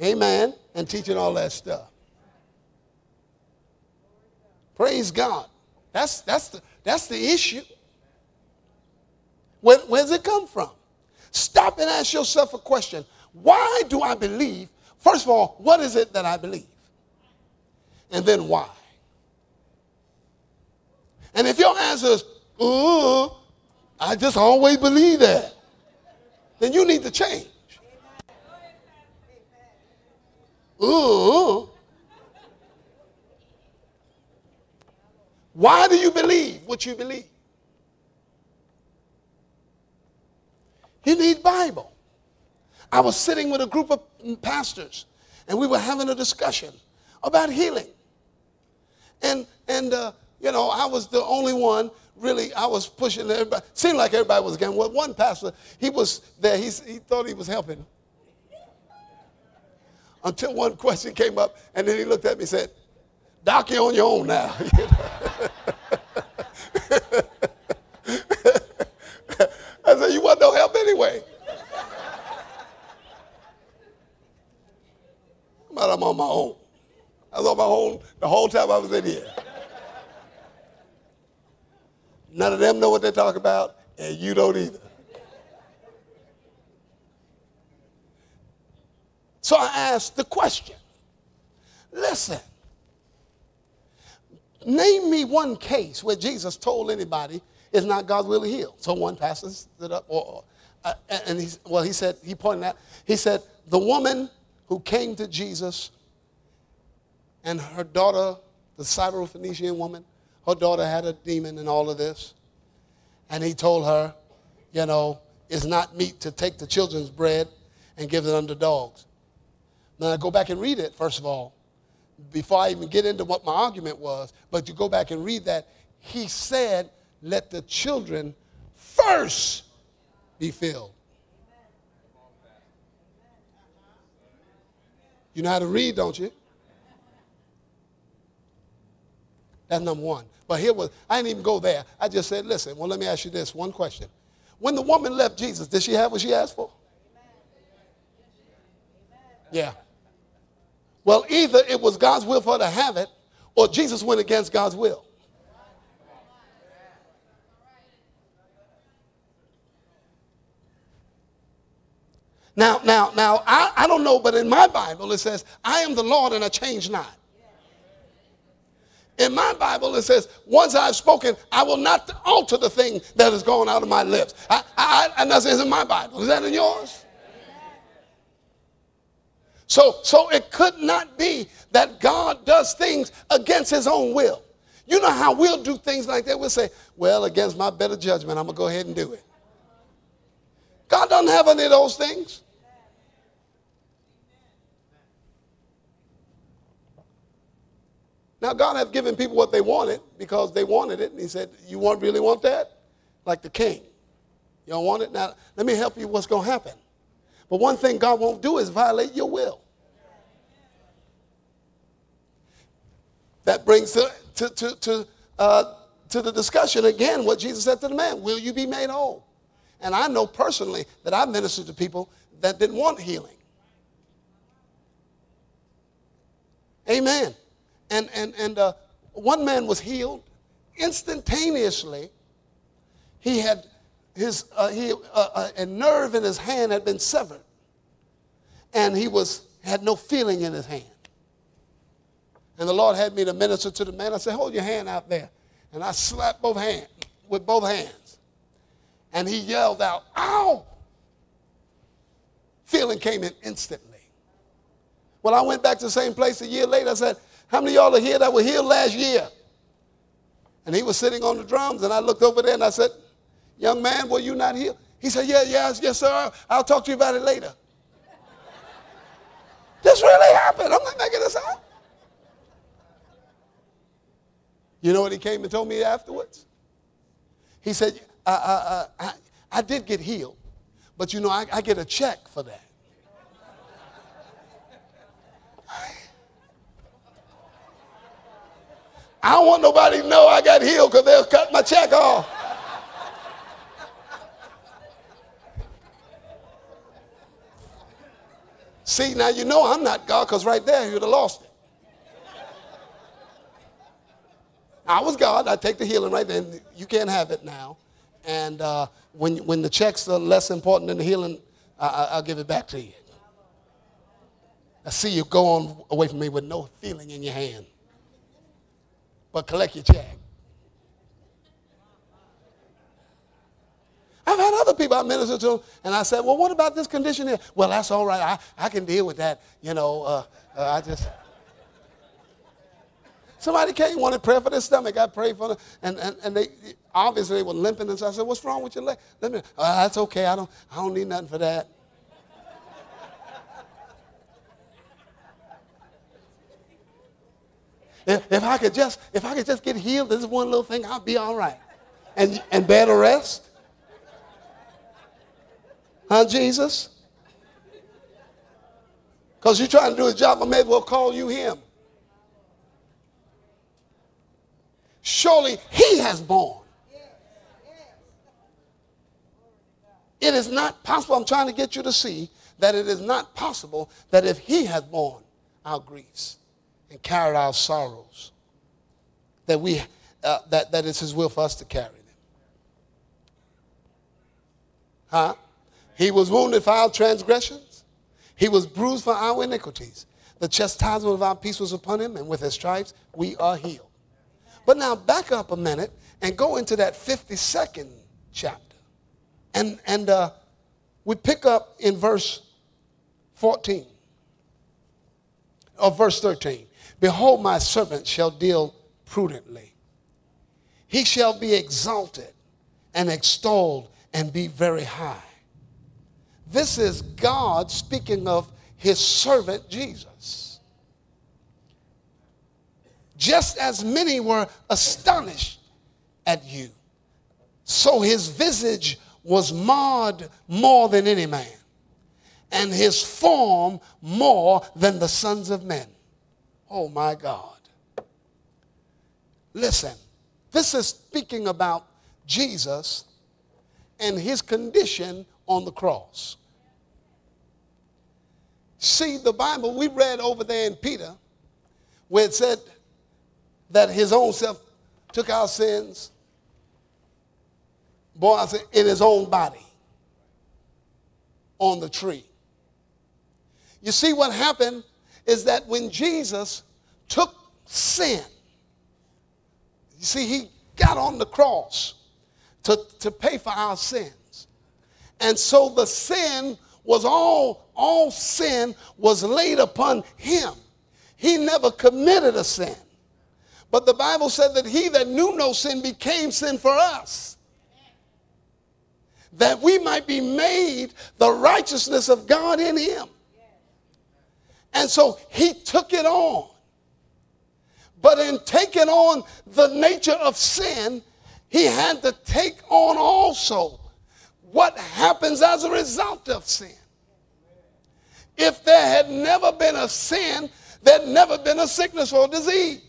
Amen. And teaching all that stuff. Praise God. That's, that's, the, that's the issue. Where, where does it come from? Stop and ask yourself a question. Why do I believe? First of all, what is it that I believe? And then why? And if your answer is, uh, I just always believe that, then you need to change. Uh, why do you believe what you believe? You need Bible. I was sitting with a group of pastors, and we were having a discussion about healing. And and uh, you know, I was the only one really. I was pushing everybody. Seemed like everybody was getting Well, one pastor, he was there. He's, he thought he was helping. Until one question came up, and then he looked at me and said, "Doc, you're on your own now." [LAUGHS] I said, You want no help anyway. But I'm on my own. I was on my own the whole time I was in here. None of them know what they're talking about, and you don't either. So I asked the question listen, name me one case where Jesus told anybody it's not God's will to heal. So one pastor stood up, or, uh, and he, well, he said, he pointed out, he said, the woman who came to Jesus and her daughter, the Syrophoenician woman, her daughter had a demon and all of this. And he told her, you know, it's not meat to take the children's bread and give it unto dogs. Now I go back and read it, first of all, before I even get into what my argument was. But you go back and read that. He said let the children first be filled. You know how to read, don't you? That's number one. But here was, I didn't even go there. I just said, listen, well, let me ask you this one question. When the woman left Jesus, did she have what she asked for? Yeah. Well, either it was God's will for her to have it, or Jesus went against God's will. Now, now, now, I, I don't know, but in my Bible it says, I am the Lord and I change not. In my Bible, it says, once I've spoken, I will not alter the thing that has gone out of my lips. I, I, and that's in my Bible. Is that in yours? So, so it could not be that God does things against his own will. You know how we'll do things like that? We'll say, well, against my better judgment, I'm going to go ahead and do it. God doesn't have any of those things. Now, God has given people what they wanted because they wanted it. And he said, you want, really want that? Like the king. You don't want it? Now, let me help you what's going to happen. But one thing God won't do is violate your will. That brings to, to, to, to, uh, to the discussion again what Jesus said to the man Will you be made whole? And I know personally that I ministered to people that didn't want healing. Amen. And, and, and uh, one man was healed instantaneously. He had his, uh, he, uh, uh, a nerve in his hand had been severed. And he was, had no feeling in his hand. And the Lord had me to minister to the man. I said, hold your hand out there. And I slapped both hands with both hands and he yelled out, Ow! Feeling came in instantly. Well, I went back to the same place a year later. I said, How many of y'all are here that were healed last year? And he was sitting on the drums, and I looked over there and I said, Young man, were you not healed? He said, Yeah, yes, yes, sir. I'll talk to you about it later. [LAUGHS] this really happened. I'm not making this up. You know what he came and told me afterwards? He said, I, I, I, did get healed, but you know, I, I get a check for that. I don't want nobody to know I got healed because they'll cut my check off. See, now you know I'm not God because right there you'd have lost it. I was God. I take the healing right then. You can't have it now. And uh, when, when the checks are less important than the healing, I, will give it back to you. I see you go on away from me with no feeling in your hand. But collect your check. I've had other people I minister to, and I said, Well, what about this condition here? Well, that's all right. I, I can deal with that. You know, uh, uh, I just. Somebody came, wanted prayer for their stomach. I prayed for them, and, and, and they obviously they were limping. And so I said, What's wrong with your leg? Let me, oh, that's okay. I don't, I don't need nothing for that. If, if I could just, if I could just get healed, this is one little thing, I'll be all right. And, and better rest. Huh, Jesus? Because you're trying to do his job, I may as well call you him. Surely he has borne. It is not possible. I'm trying to get you to see that it is not possible that if he has borne our griefs and carried our sorrows, that we uh, that, that it's his will for us to carry them. Huh? He was wounded for our transgressions. He was bruised for our iniquities. The chastisement of our peace was upon him, and with his stripes we are healed. But now back up a minute and go into that 52nd chapter. And, and uh, we pick up in verse 14 or verse 13. Behold, my servant shall deal prudently. He shall be exalted and extolled and be very high. This is God speaking of his servant Jesus. Just as many were astonished at you, so his visage was marred more than any man, and his form more than the sons of men. Oh my God. Listen, this is speaking about Jesus and his condition on the cross. See, the Bible, we read over there in Peter where it said that his own self took our sins, boy, I said, in his own body on the tree. You see, what happened is that when Jesus took sin, you see, he got on the cross to, to pay for our sins. And so the sin was all, all sin was laid upon him. He never committed a sin. But the Bible said that he that knew no sin became sin for us. That we might be made the righteousness of God in him. And so he took it on. But in taking on the nature of sin, he had to take on also what happens as a result of sin. If there had never been a sin, there'd never been a sickness or disease.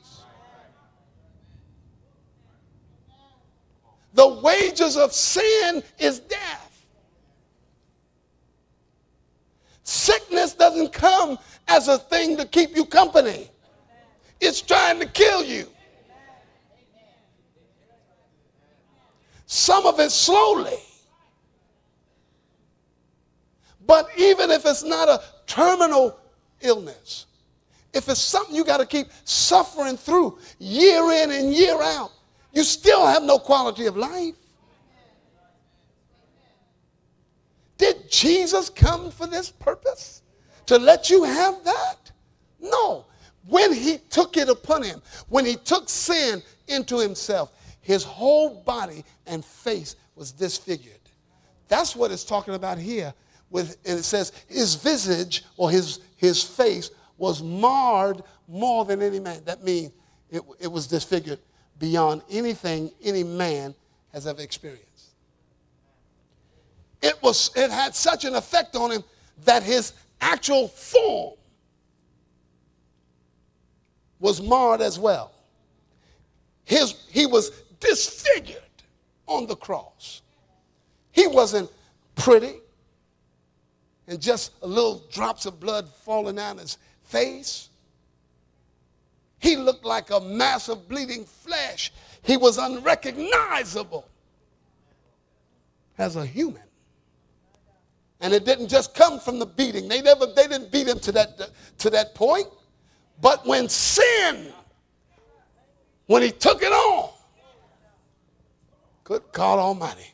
The wages of sin is death. Sickness doesn't come as a thing to keep you company, it's trying to kill you. Some of it slowly. But even if it's not a terminal illness, if it's something you got to keep suffering through year in and year out, you still have no quality of life. Did Jesus come for this purpose? To let you have that? No. When he took it upon him, when he took sin into himself, his whole body and face was disfigured. That's what it's talking about here. With, and it says, his visage or his, his face was marred more than any man. That means it, it was disfigured beyond anything any man has ever experienced. It, was, it had such an effect on him that his actual form was marred as well. His, he was disfigured on the cross. He wasn't pretty and just little drops of blood falling down his face. He looked like a mass of bleeding flesh. He was unrecognizable as a human. And it didn't just come from the beating. They never they didn't beat him to that to that point. But when sin, when he took it on, good God Almighty,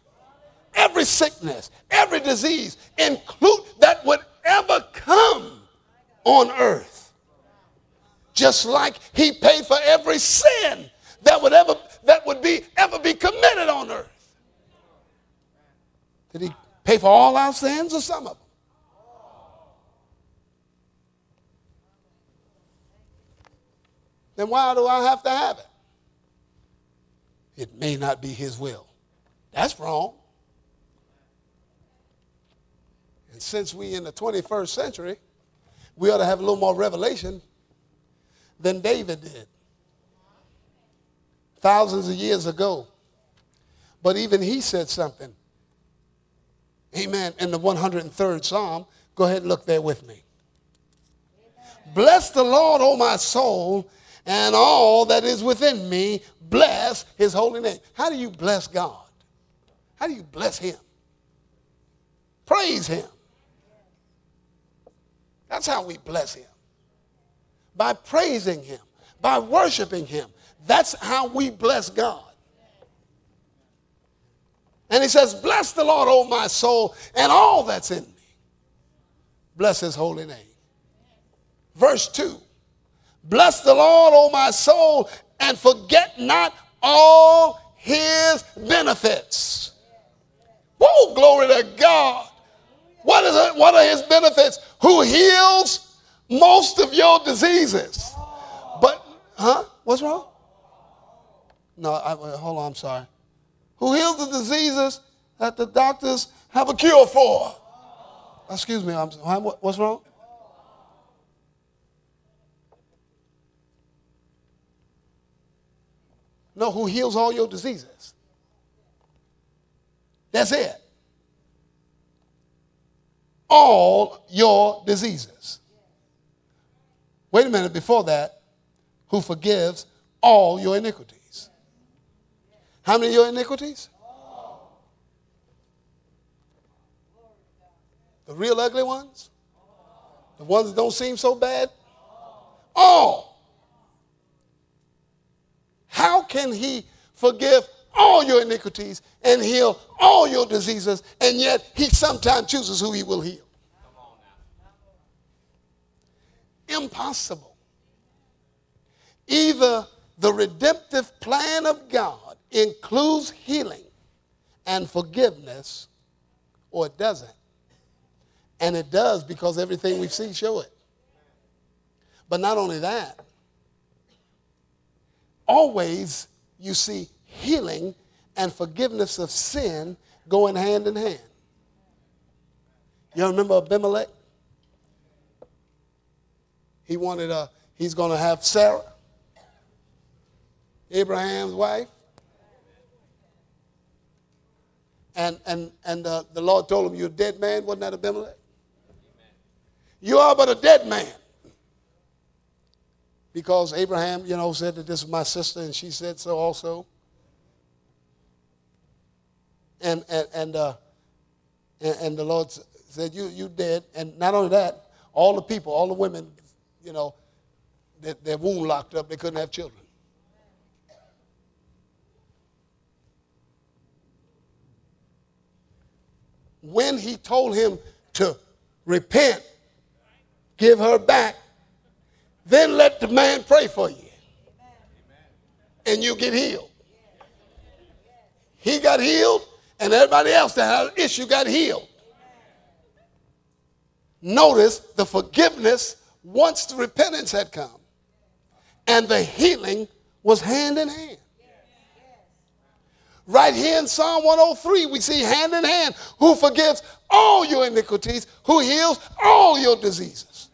every sickness, every disease, include that would ever come on earth. Just like he paid for every sin that would ever that would be ever be committed on earth. Did he pay for all our sins or some of them? Then why do I have to have it? It may not be his will. That's wrong. And since we in the 21st century, we ought to have a little more revelation than David did thousands of years ago. But even he said something. Amen. In the 103rd Psalm, go ahead and look there with me. Bless the Lord, O my soul, and all that is within me. Bless his holy name. How do you bless God? How do you bless him? Praise him. That's how we bless him. By praising him, by worshiping him. That's how we bless God. And he says, Bless the Lord, O my soul, and all that's in me. Bless his holy name. Verse 2 Bless the Lord, O my soul, and forget not all his benefits. Whoa, glory to God. What is it? What are his benefits? Who heals most of your diseases. But, huh? What's wrong? No, I, hold on, I'm sorry. Who heals the diseases that the doctors have a cure for. Excuse me, I'm, what's wrong? No, who heals all your diseases. That's it. All your diseases. Wait a minute, before that, who forgives all your iniquities. How many of your iniquities? The real ugly ones? The ones that don't seem so bad? All. How can he forgive all your iniquities and heal all your diseases, and yet he sometimes chooses who he will heal? Impossible. Either the redemptive plan of God includes healing and forgiveness, or it doesn't. And it does because everything we've seen show it. But not only that, always you see healing and forgiveness of sin going hand in hand. You remember Abimelech? He wanted a, he's going to have Sarah, Abraham's wife. And, and, and uh, the Lord told him, You're a dead man. Wasn't that Abimelech? You are but a dead man because Abraham, you know, said that this is my sister, and she said so also. And and and uh, and, and the Lord said, "You you dead." And not only that, all the people, all the women, you know, their, their womb locked up, they couldn't have children. When he told him to repent, give her back, then let the man pray for you. And you get healed. He got healed, and everybody else that had an issue got healed. Notice the forgiveness once the repentance had come, and the healing was hand in hand. Right here in Psalm 103, we see hand in hand who forgives all your iniquities, who heals all your diseases.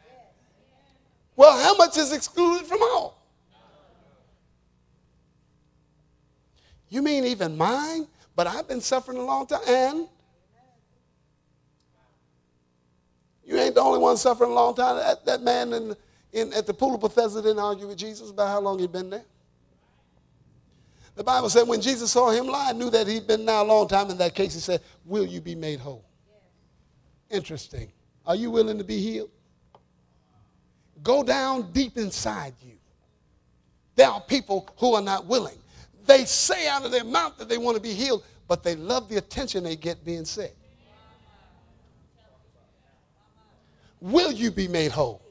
Well, how much is excluded from all? You mean even mine? But I've been suffering a long time. And you ain't the only one suffering a long time. That, that man in, in, at the pool of Bethesda didn't argue with Jesus about how long he'd been there. The Bible said when Jesus saw him lie, knew that he'd been now a long time in that case. He said, Will you be made whole? Interesting. Are you willing to be healed? Go down deep inside you. There are people who are not willing. They say out of their mouth that they want to be healed, but they love the attention they get being sick. Will you be made whole?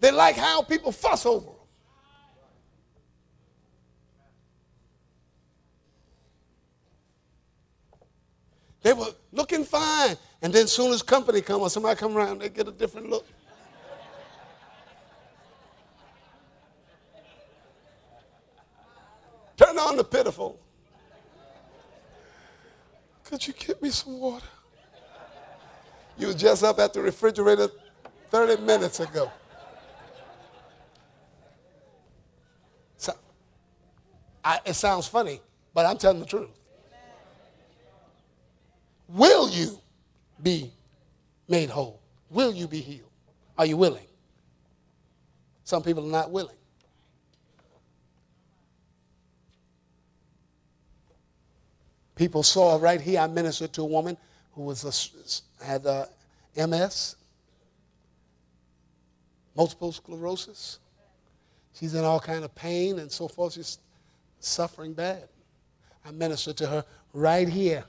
They like how people fuss over them. They were looking fine. And then soon as company come or somebody come around, they get a different look. Turn on the pitiful. Could you get me some water? You was just up at the refrigerator 30 minutes ago. So, I, it sounds funny, but I'm telling the truth. Will you be made whole? Will you be healed? Are you willing? Some people are not willing. People saw right here, I ministered to a woman who was a, had a MS, multiple sclerosis. She's in all kind of pain and so forth. She's suffering bad. I ministered to her right here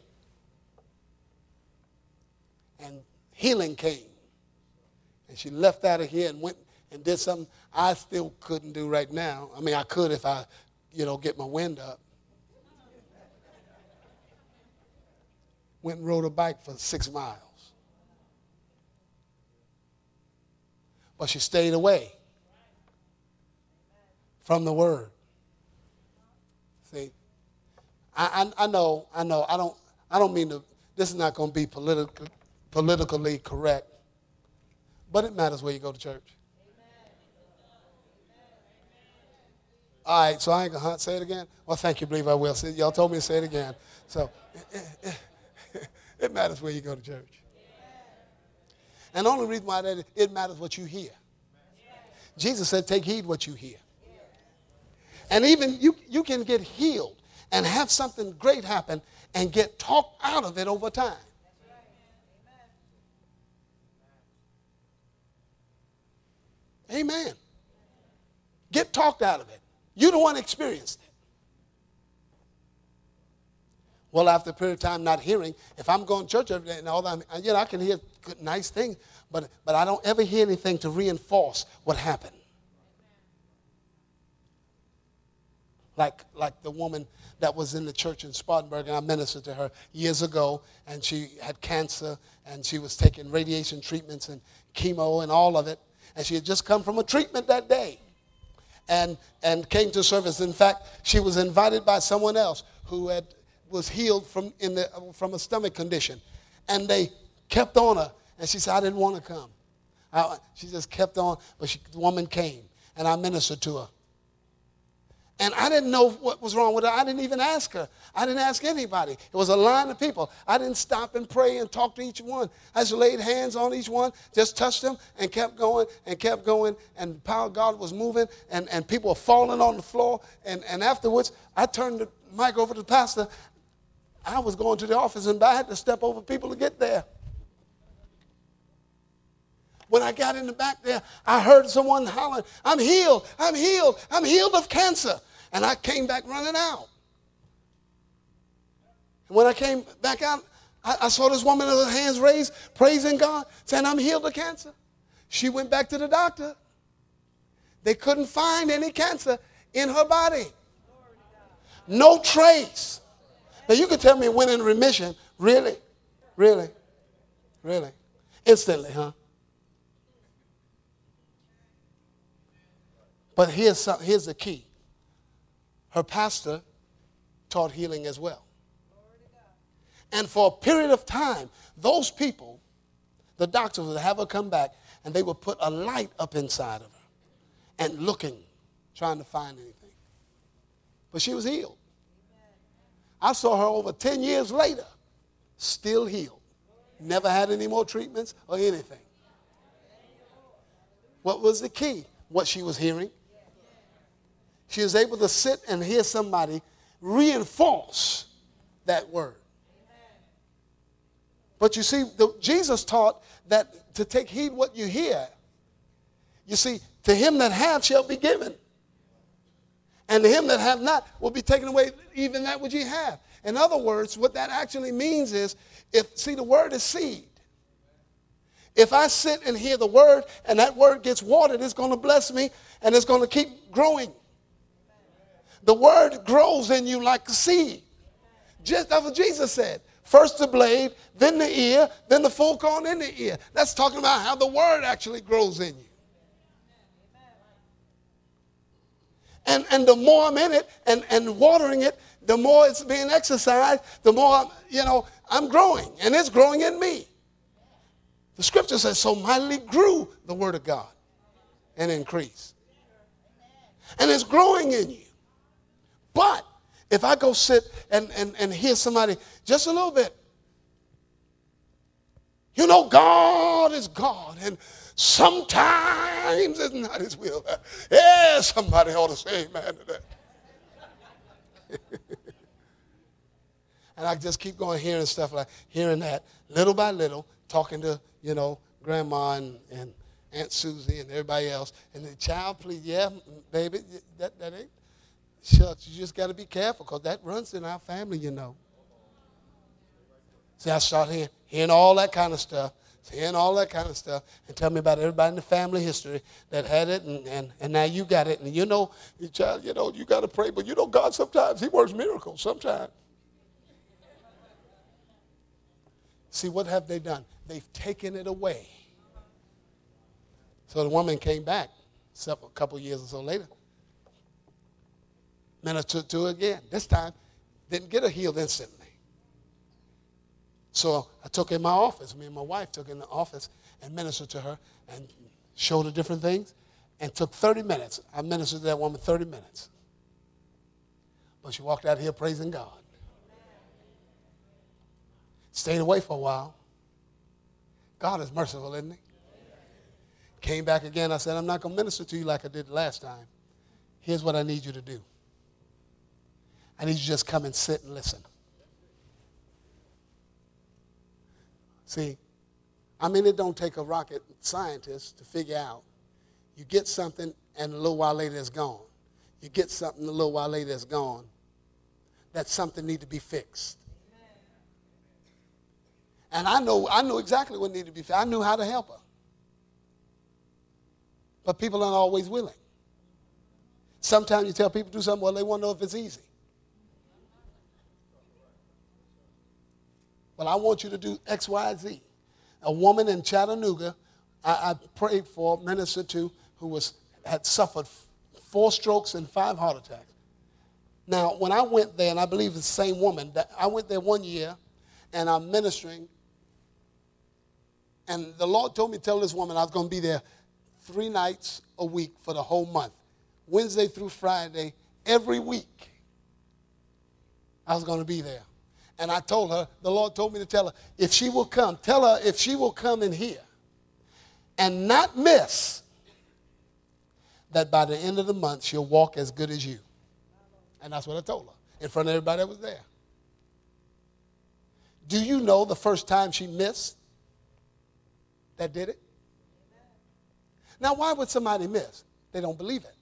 and healing came. And she left out of here and went and did something I still couldn't do right now. I mean, I could if I, you know, get my wind up. Went and rode a bike for six miles. But she stayed away from the word. See, I, I, I know, I know, I don't, I don't mean to, this is not going to be political, politically correct, but it matters where you go to church. All right, so I ain't gonna say it again. Well, thank you, believe I will. See, y'all told me to say it again. So it, [LAUGHS] it, it matters where you go to church. And the only reason why that is, it matters what you hear. Jesus said, take heed what you hear. And even you, you can get healed and have something great happen and get talked out of it over time. Amen. Get talked out of it. You don't want to experience it. Well, after a period of time not hearing, if I'm going to church every day and all that, you know, I can hear good, nice things, but, but I don't ever hear anything to reinforce what happened. Like, like the woman that was in the church in Spartanburg, and I ministered to her years ago, and she had cancer, and she was taking radiation treatments and chemo and all of it and she had just come from a treatment that day and, and came to service. In fact, she was invited by someone else who had, was healed from, in the, from a stomach condition. And they kept on her. And she said, I didn't want to come. I, she just kept on, but she, the woman came, and I ministered to her. And I didn't know what was wrong with her. I didn't even ask her. I didn't ask anybody. It was a line of people. I didn't stop and pray and talk to each one. I just laid hands on each one, just touched them, and kept going and kept going. And the power of God was moving, and, and people were falling on the floor. And, and afterwards, I turned the mic over to the pastor. I was going to the office, and I had to step over people to get there. When I got in the back there, I heard someone hollering, I'm healed, I'm healed, I'm healed of cancer. And I came back running out. And when I came back out, I, I saw this woman with her hands raised, praising God, saying, I'm healed of cancer. She went back to the doctor. They couldn't find any cancer in her body. No trace. Now you could tell me went in remission. Really? Really? Really? Instantly, huh? But here's, some, here's the key her pastor taught healing as well. And for a period of time, those people, the doctors would have her come back and they would put a light up inside of her and looking, trying to find anything. But she was healed. I saw her over 10 years later, still healed. Never had any more treatments or anything. What was the key? What she was hearing. She is able to sit and hear somebody reinforce that word. But you see, the, Jesus taught that to take heed what you hear. You see, to him that hath shall be given. And to him that have not will be taken away even that which he have. In other words, what that actually means is if see the word is seed. If I sit and hear the word and that word gets watered, it's going to bless me and it's going to keep growing. The word grows in you like a seed. Just that's what Jesus said. First the blade, then the ear, then the full corn in the ear. That's talking about how the word actually grows in you. And, and the more I'm in it and, and watering it, the more it's being exercised, the more, you know, I'm growing. And it's growing in me. The scripture says, so mightily grew the word of God and increased. And it's growing in you. But if I go sit and, and, and hear somebody just a little bit, you know, God is God, and sometimes it's not His will. Yeah, somebody ought to say amen to that. [LAUGHS] and I just keep going hearing stuff like hearing that little by little, talking to, you know, grandma and, and Aunt Susie and everybody else. And the child, please, yeah, baby, that, that ain't Shucks, you just got to be careful because that runs in our family, you know. See, I start hearing, hearing all that kind of stuff, hearing all that kind of stuff, and tell me about everybody in the family history that had it, and, and, and now you got it. And you know, child, you know, you got to pray, but you know, God sometimes He works miracles. Sometimes. See, what have they done? They've taken it away. So the woman came back several, a couple years or so later ministered to again. This time, didn't get her healed instantly. So I took in my office. Me and my wife took in the office and ministered to her and showed her different things and took 30 minutes. I ministered to that woman 30 minutes. But she walked out here praising God. Stayed away for a while. God is merciful, isn't he? Came back again. I said, I'm not going to minister to you like I did last time. Here's what I need you to do. I need you to just come and sit and listen. See, I mean, it don't take a rocket scientist to figure out. You get something, and a little while later it's gone. You get something, a little while later it's gone. That something need to be fixed. And I know, I know exactly what needed to be fixed. I knew how to help her. But people aren't always willing. Sometimes you tell people to do something, well, they want to know if it's easy. Well, I want you to do X, Y, Z. A woman in Chattanooga, I, I prayed for, ministered to, who was, had suffered four strokes and five heart attacks. Now, when I went there, and I believe the same woman, that I went there one year and I'm ministering. And the Lord told me to tell this woman I was going to be there three nights a week for the whole month Wednesday through Friday, every week. I was going to be there. And I told her, the Lord told me to tell her, if she will come, tell her if she will come in here and not miss, that by the end of the month she'll walk as good as you. And that's what I told her in front of everybody that was there. Do you know the first time she missed that did it? Now, why would somebody miss? They don't believe it.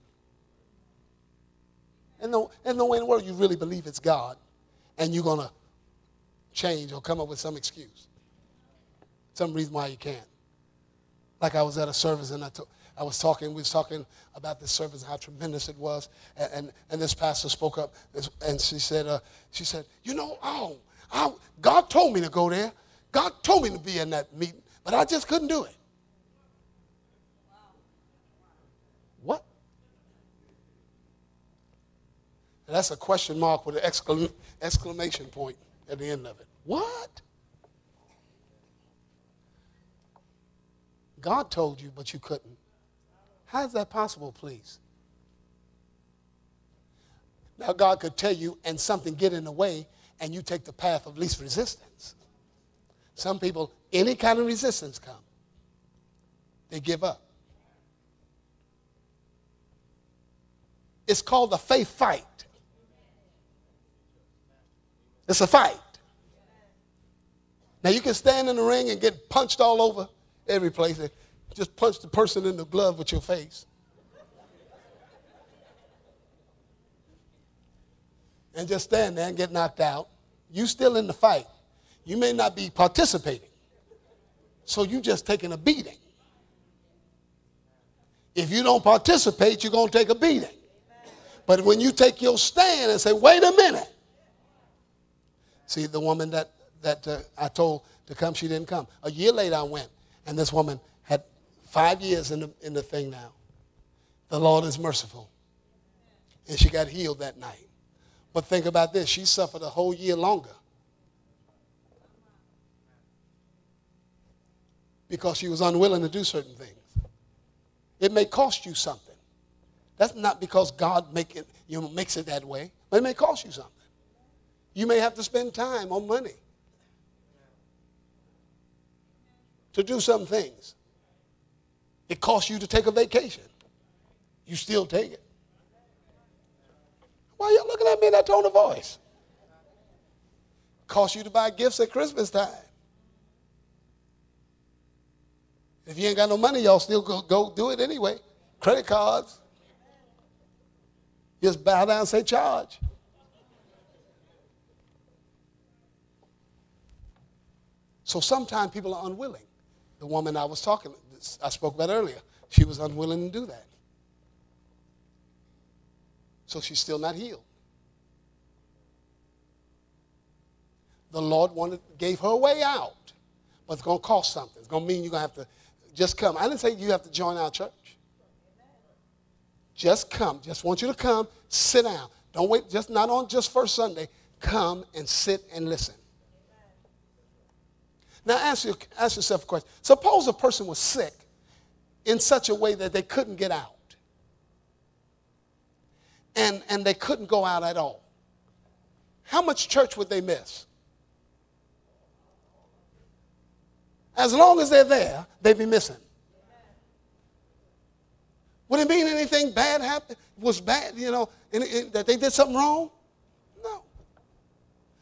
And no, and no way in the world you really believe it's God and you're going to change or come up with some excuse, some reason why you can't. Like I was at a service and I, was talking, we was talking about this service, and how tremendous it was, and, and, and this pastor spoke up and she said, uh, she said, you know, oh, I, God told me to go there. God told me to be in that meeting, but I just couldn't do it. What? that's a question mark with an exclamation point at the end of it. What? God told you, but you couldn't. How is that possible, please? Now, God could tell you, and something get in the way, and you take the path of least resistance. Some people, any kind of resistance come, they give up. It's called a faith fight. It's a fight. Now you can stand in the ring and get punched all over every place. And just punch the person in the glove with your face. And just stand there and get knocked out. You still in the fight. You may not be participating. So you just taking a beating. If you don't participate, you're going to take a beating. But when you take your stand and say, wait a minute. See, the woman that, that uh, I told to come, she didn't come. A year later, I went, and this woman had five years in the, in the thing now. The Lord is merciful. And she got healed that night. But think about this she suffered a whole year longer because she was unwilling to do certain things. It may cost you something. That's not because God make it, you know, makes it that way, but it may cost you something. You may have to spend time on money to do some things. It costs you to take a vacation. You still take it. Why you looking at me in that tone of voice? Costs you to buy gifts at Christmas time. If you ain't got no money, y'all still go, go do it anyway. Credit cards. Just bow down and say charge. So sometimes people are unwilling. The woman I was talking, I spoke about earlier, she was unwilling to do that. So she's still not healed. The Lord wanted, gave her a way out, but it's going to cost something. It's going to mean you're going to have to just come. I didn't say you have to join our church. Just come. Just want you to come, sit down. Don't wait, just not on just first Sunday. Come and sit and listen. Now ask, ask yourself a question. Suppose a person was sick in such a way that they couldn't get out. And, and they couldn't go out at all. How much church would they miss? As long as they're there, they'd be missing. Would it mean anything bad happened? Was bad, you know, that they did something wrong?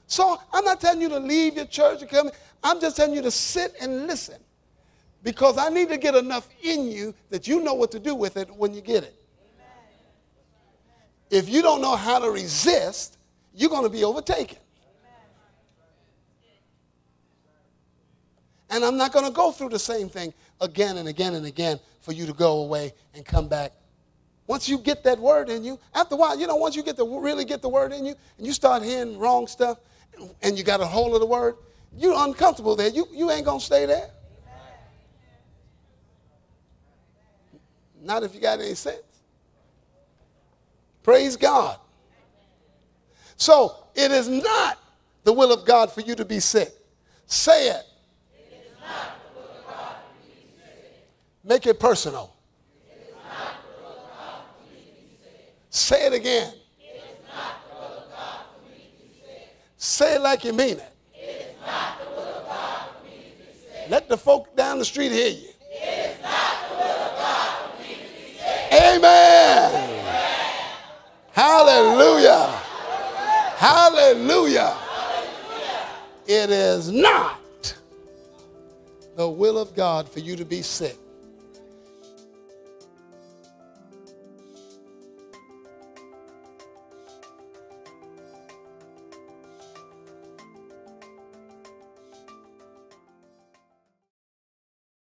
So I'm not telling you to leave your church and come. I'm just telling you to sit and listen. Because I need to get enough in you that you know what to do with it when you get it. If you don't know how to resist, you're going to be overtaken. And I'm not going to go through the same thing again and again and again for you to go away and come back. Once you get that word in you, after a while, you know, once you get to really get the word in you and you start hearing wrong stuff and you got a hold of the word, you're uncomfortable there. You, you ain't going to stay there. Not if you got any sense. Praise God. So it is not the will of God for you to be sick. Say it. Make it personal. Say it again. Say it like you mean it. Let the folk down the street hear you. Amen. Hallelujah. Hallelujah. It is not the will of God for you to be sick.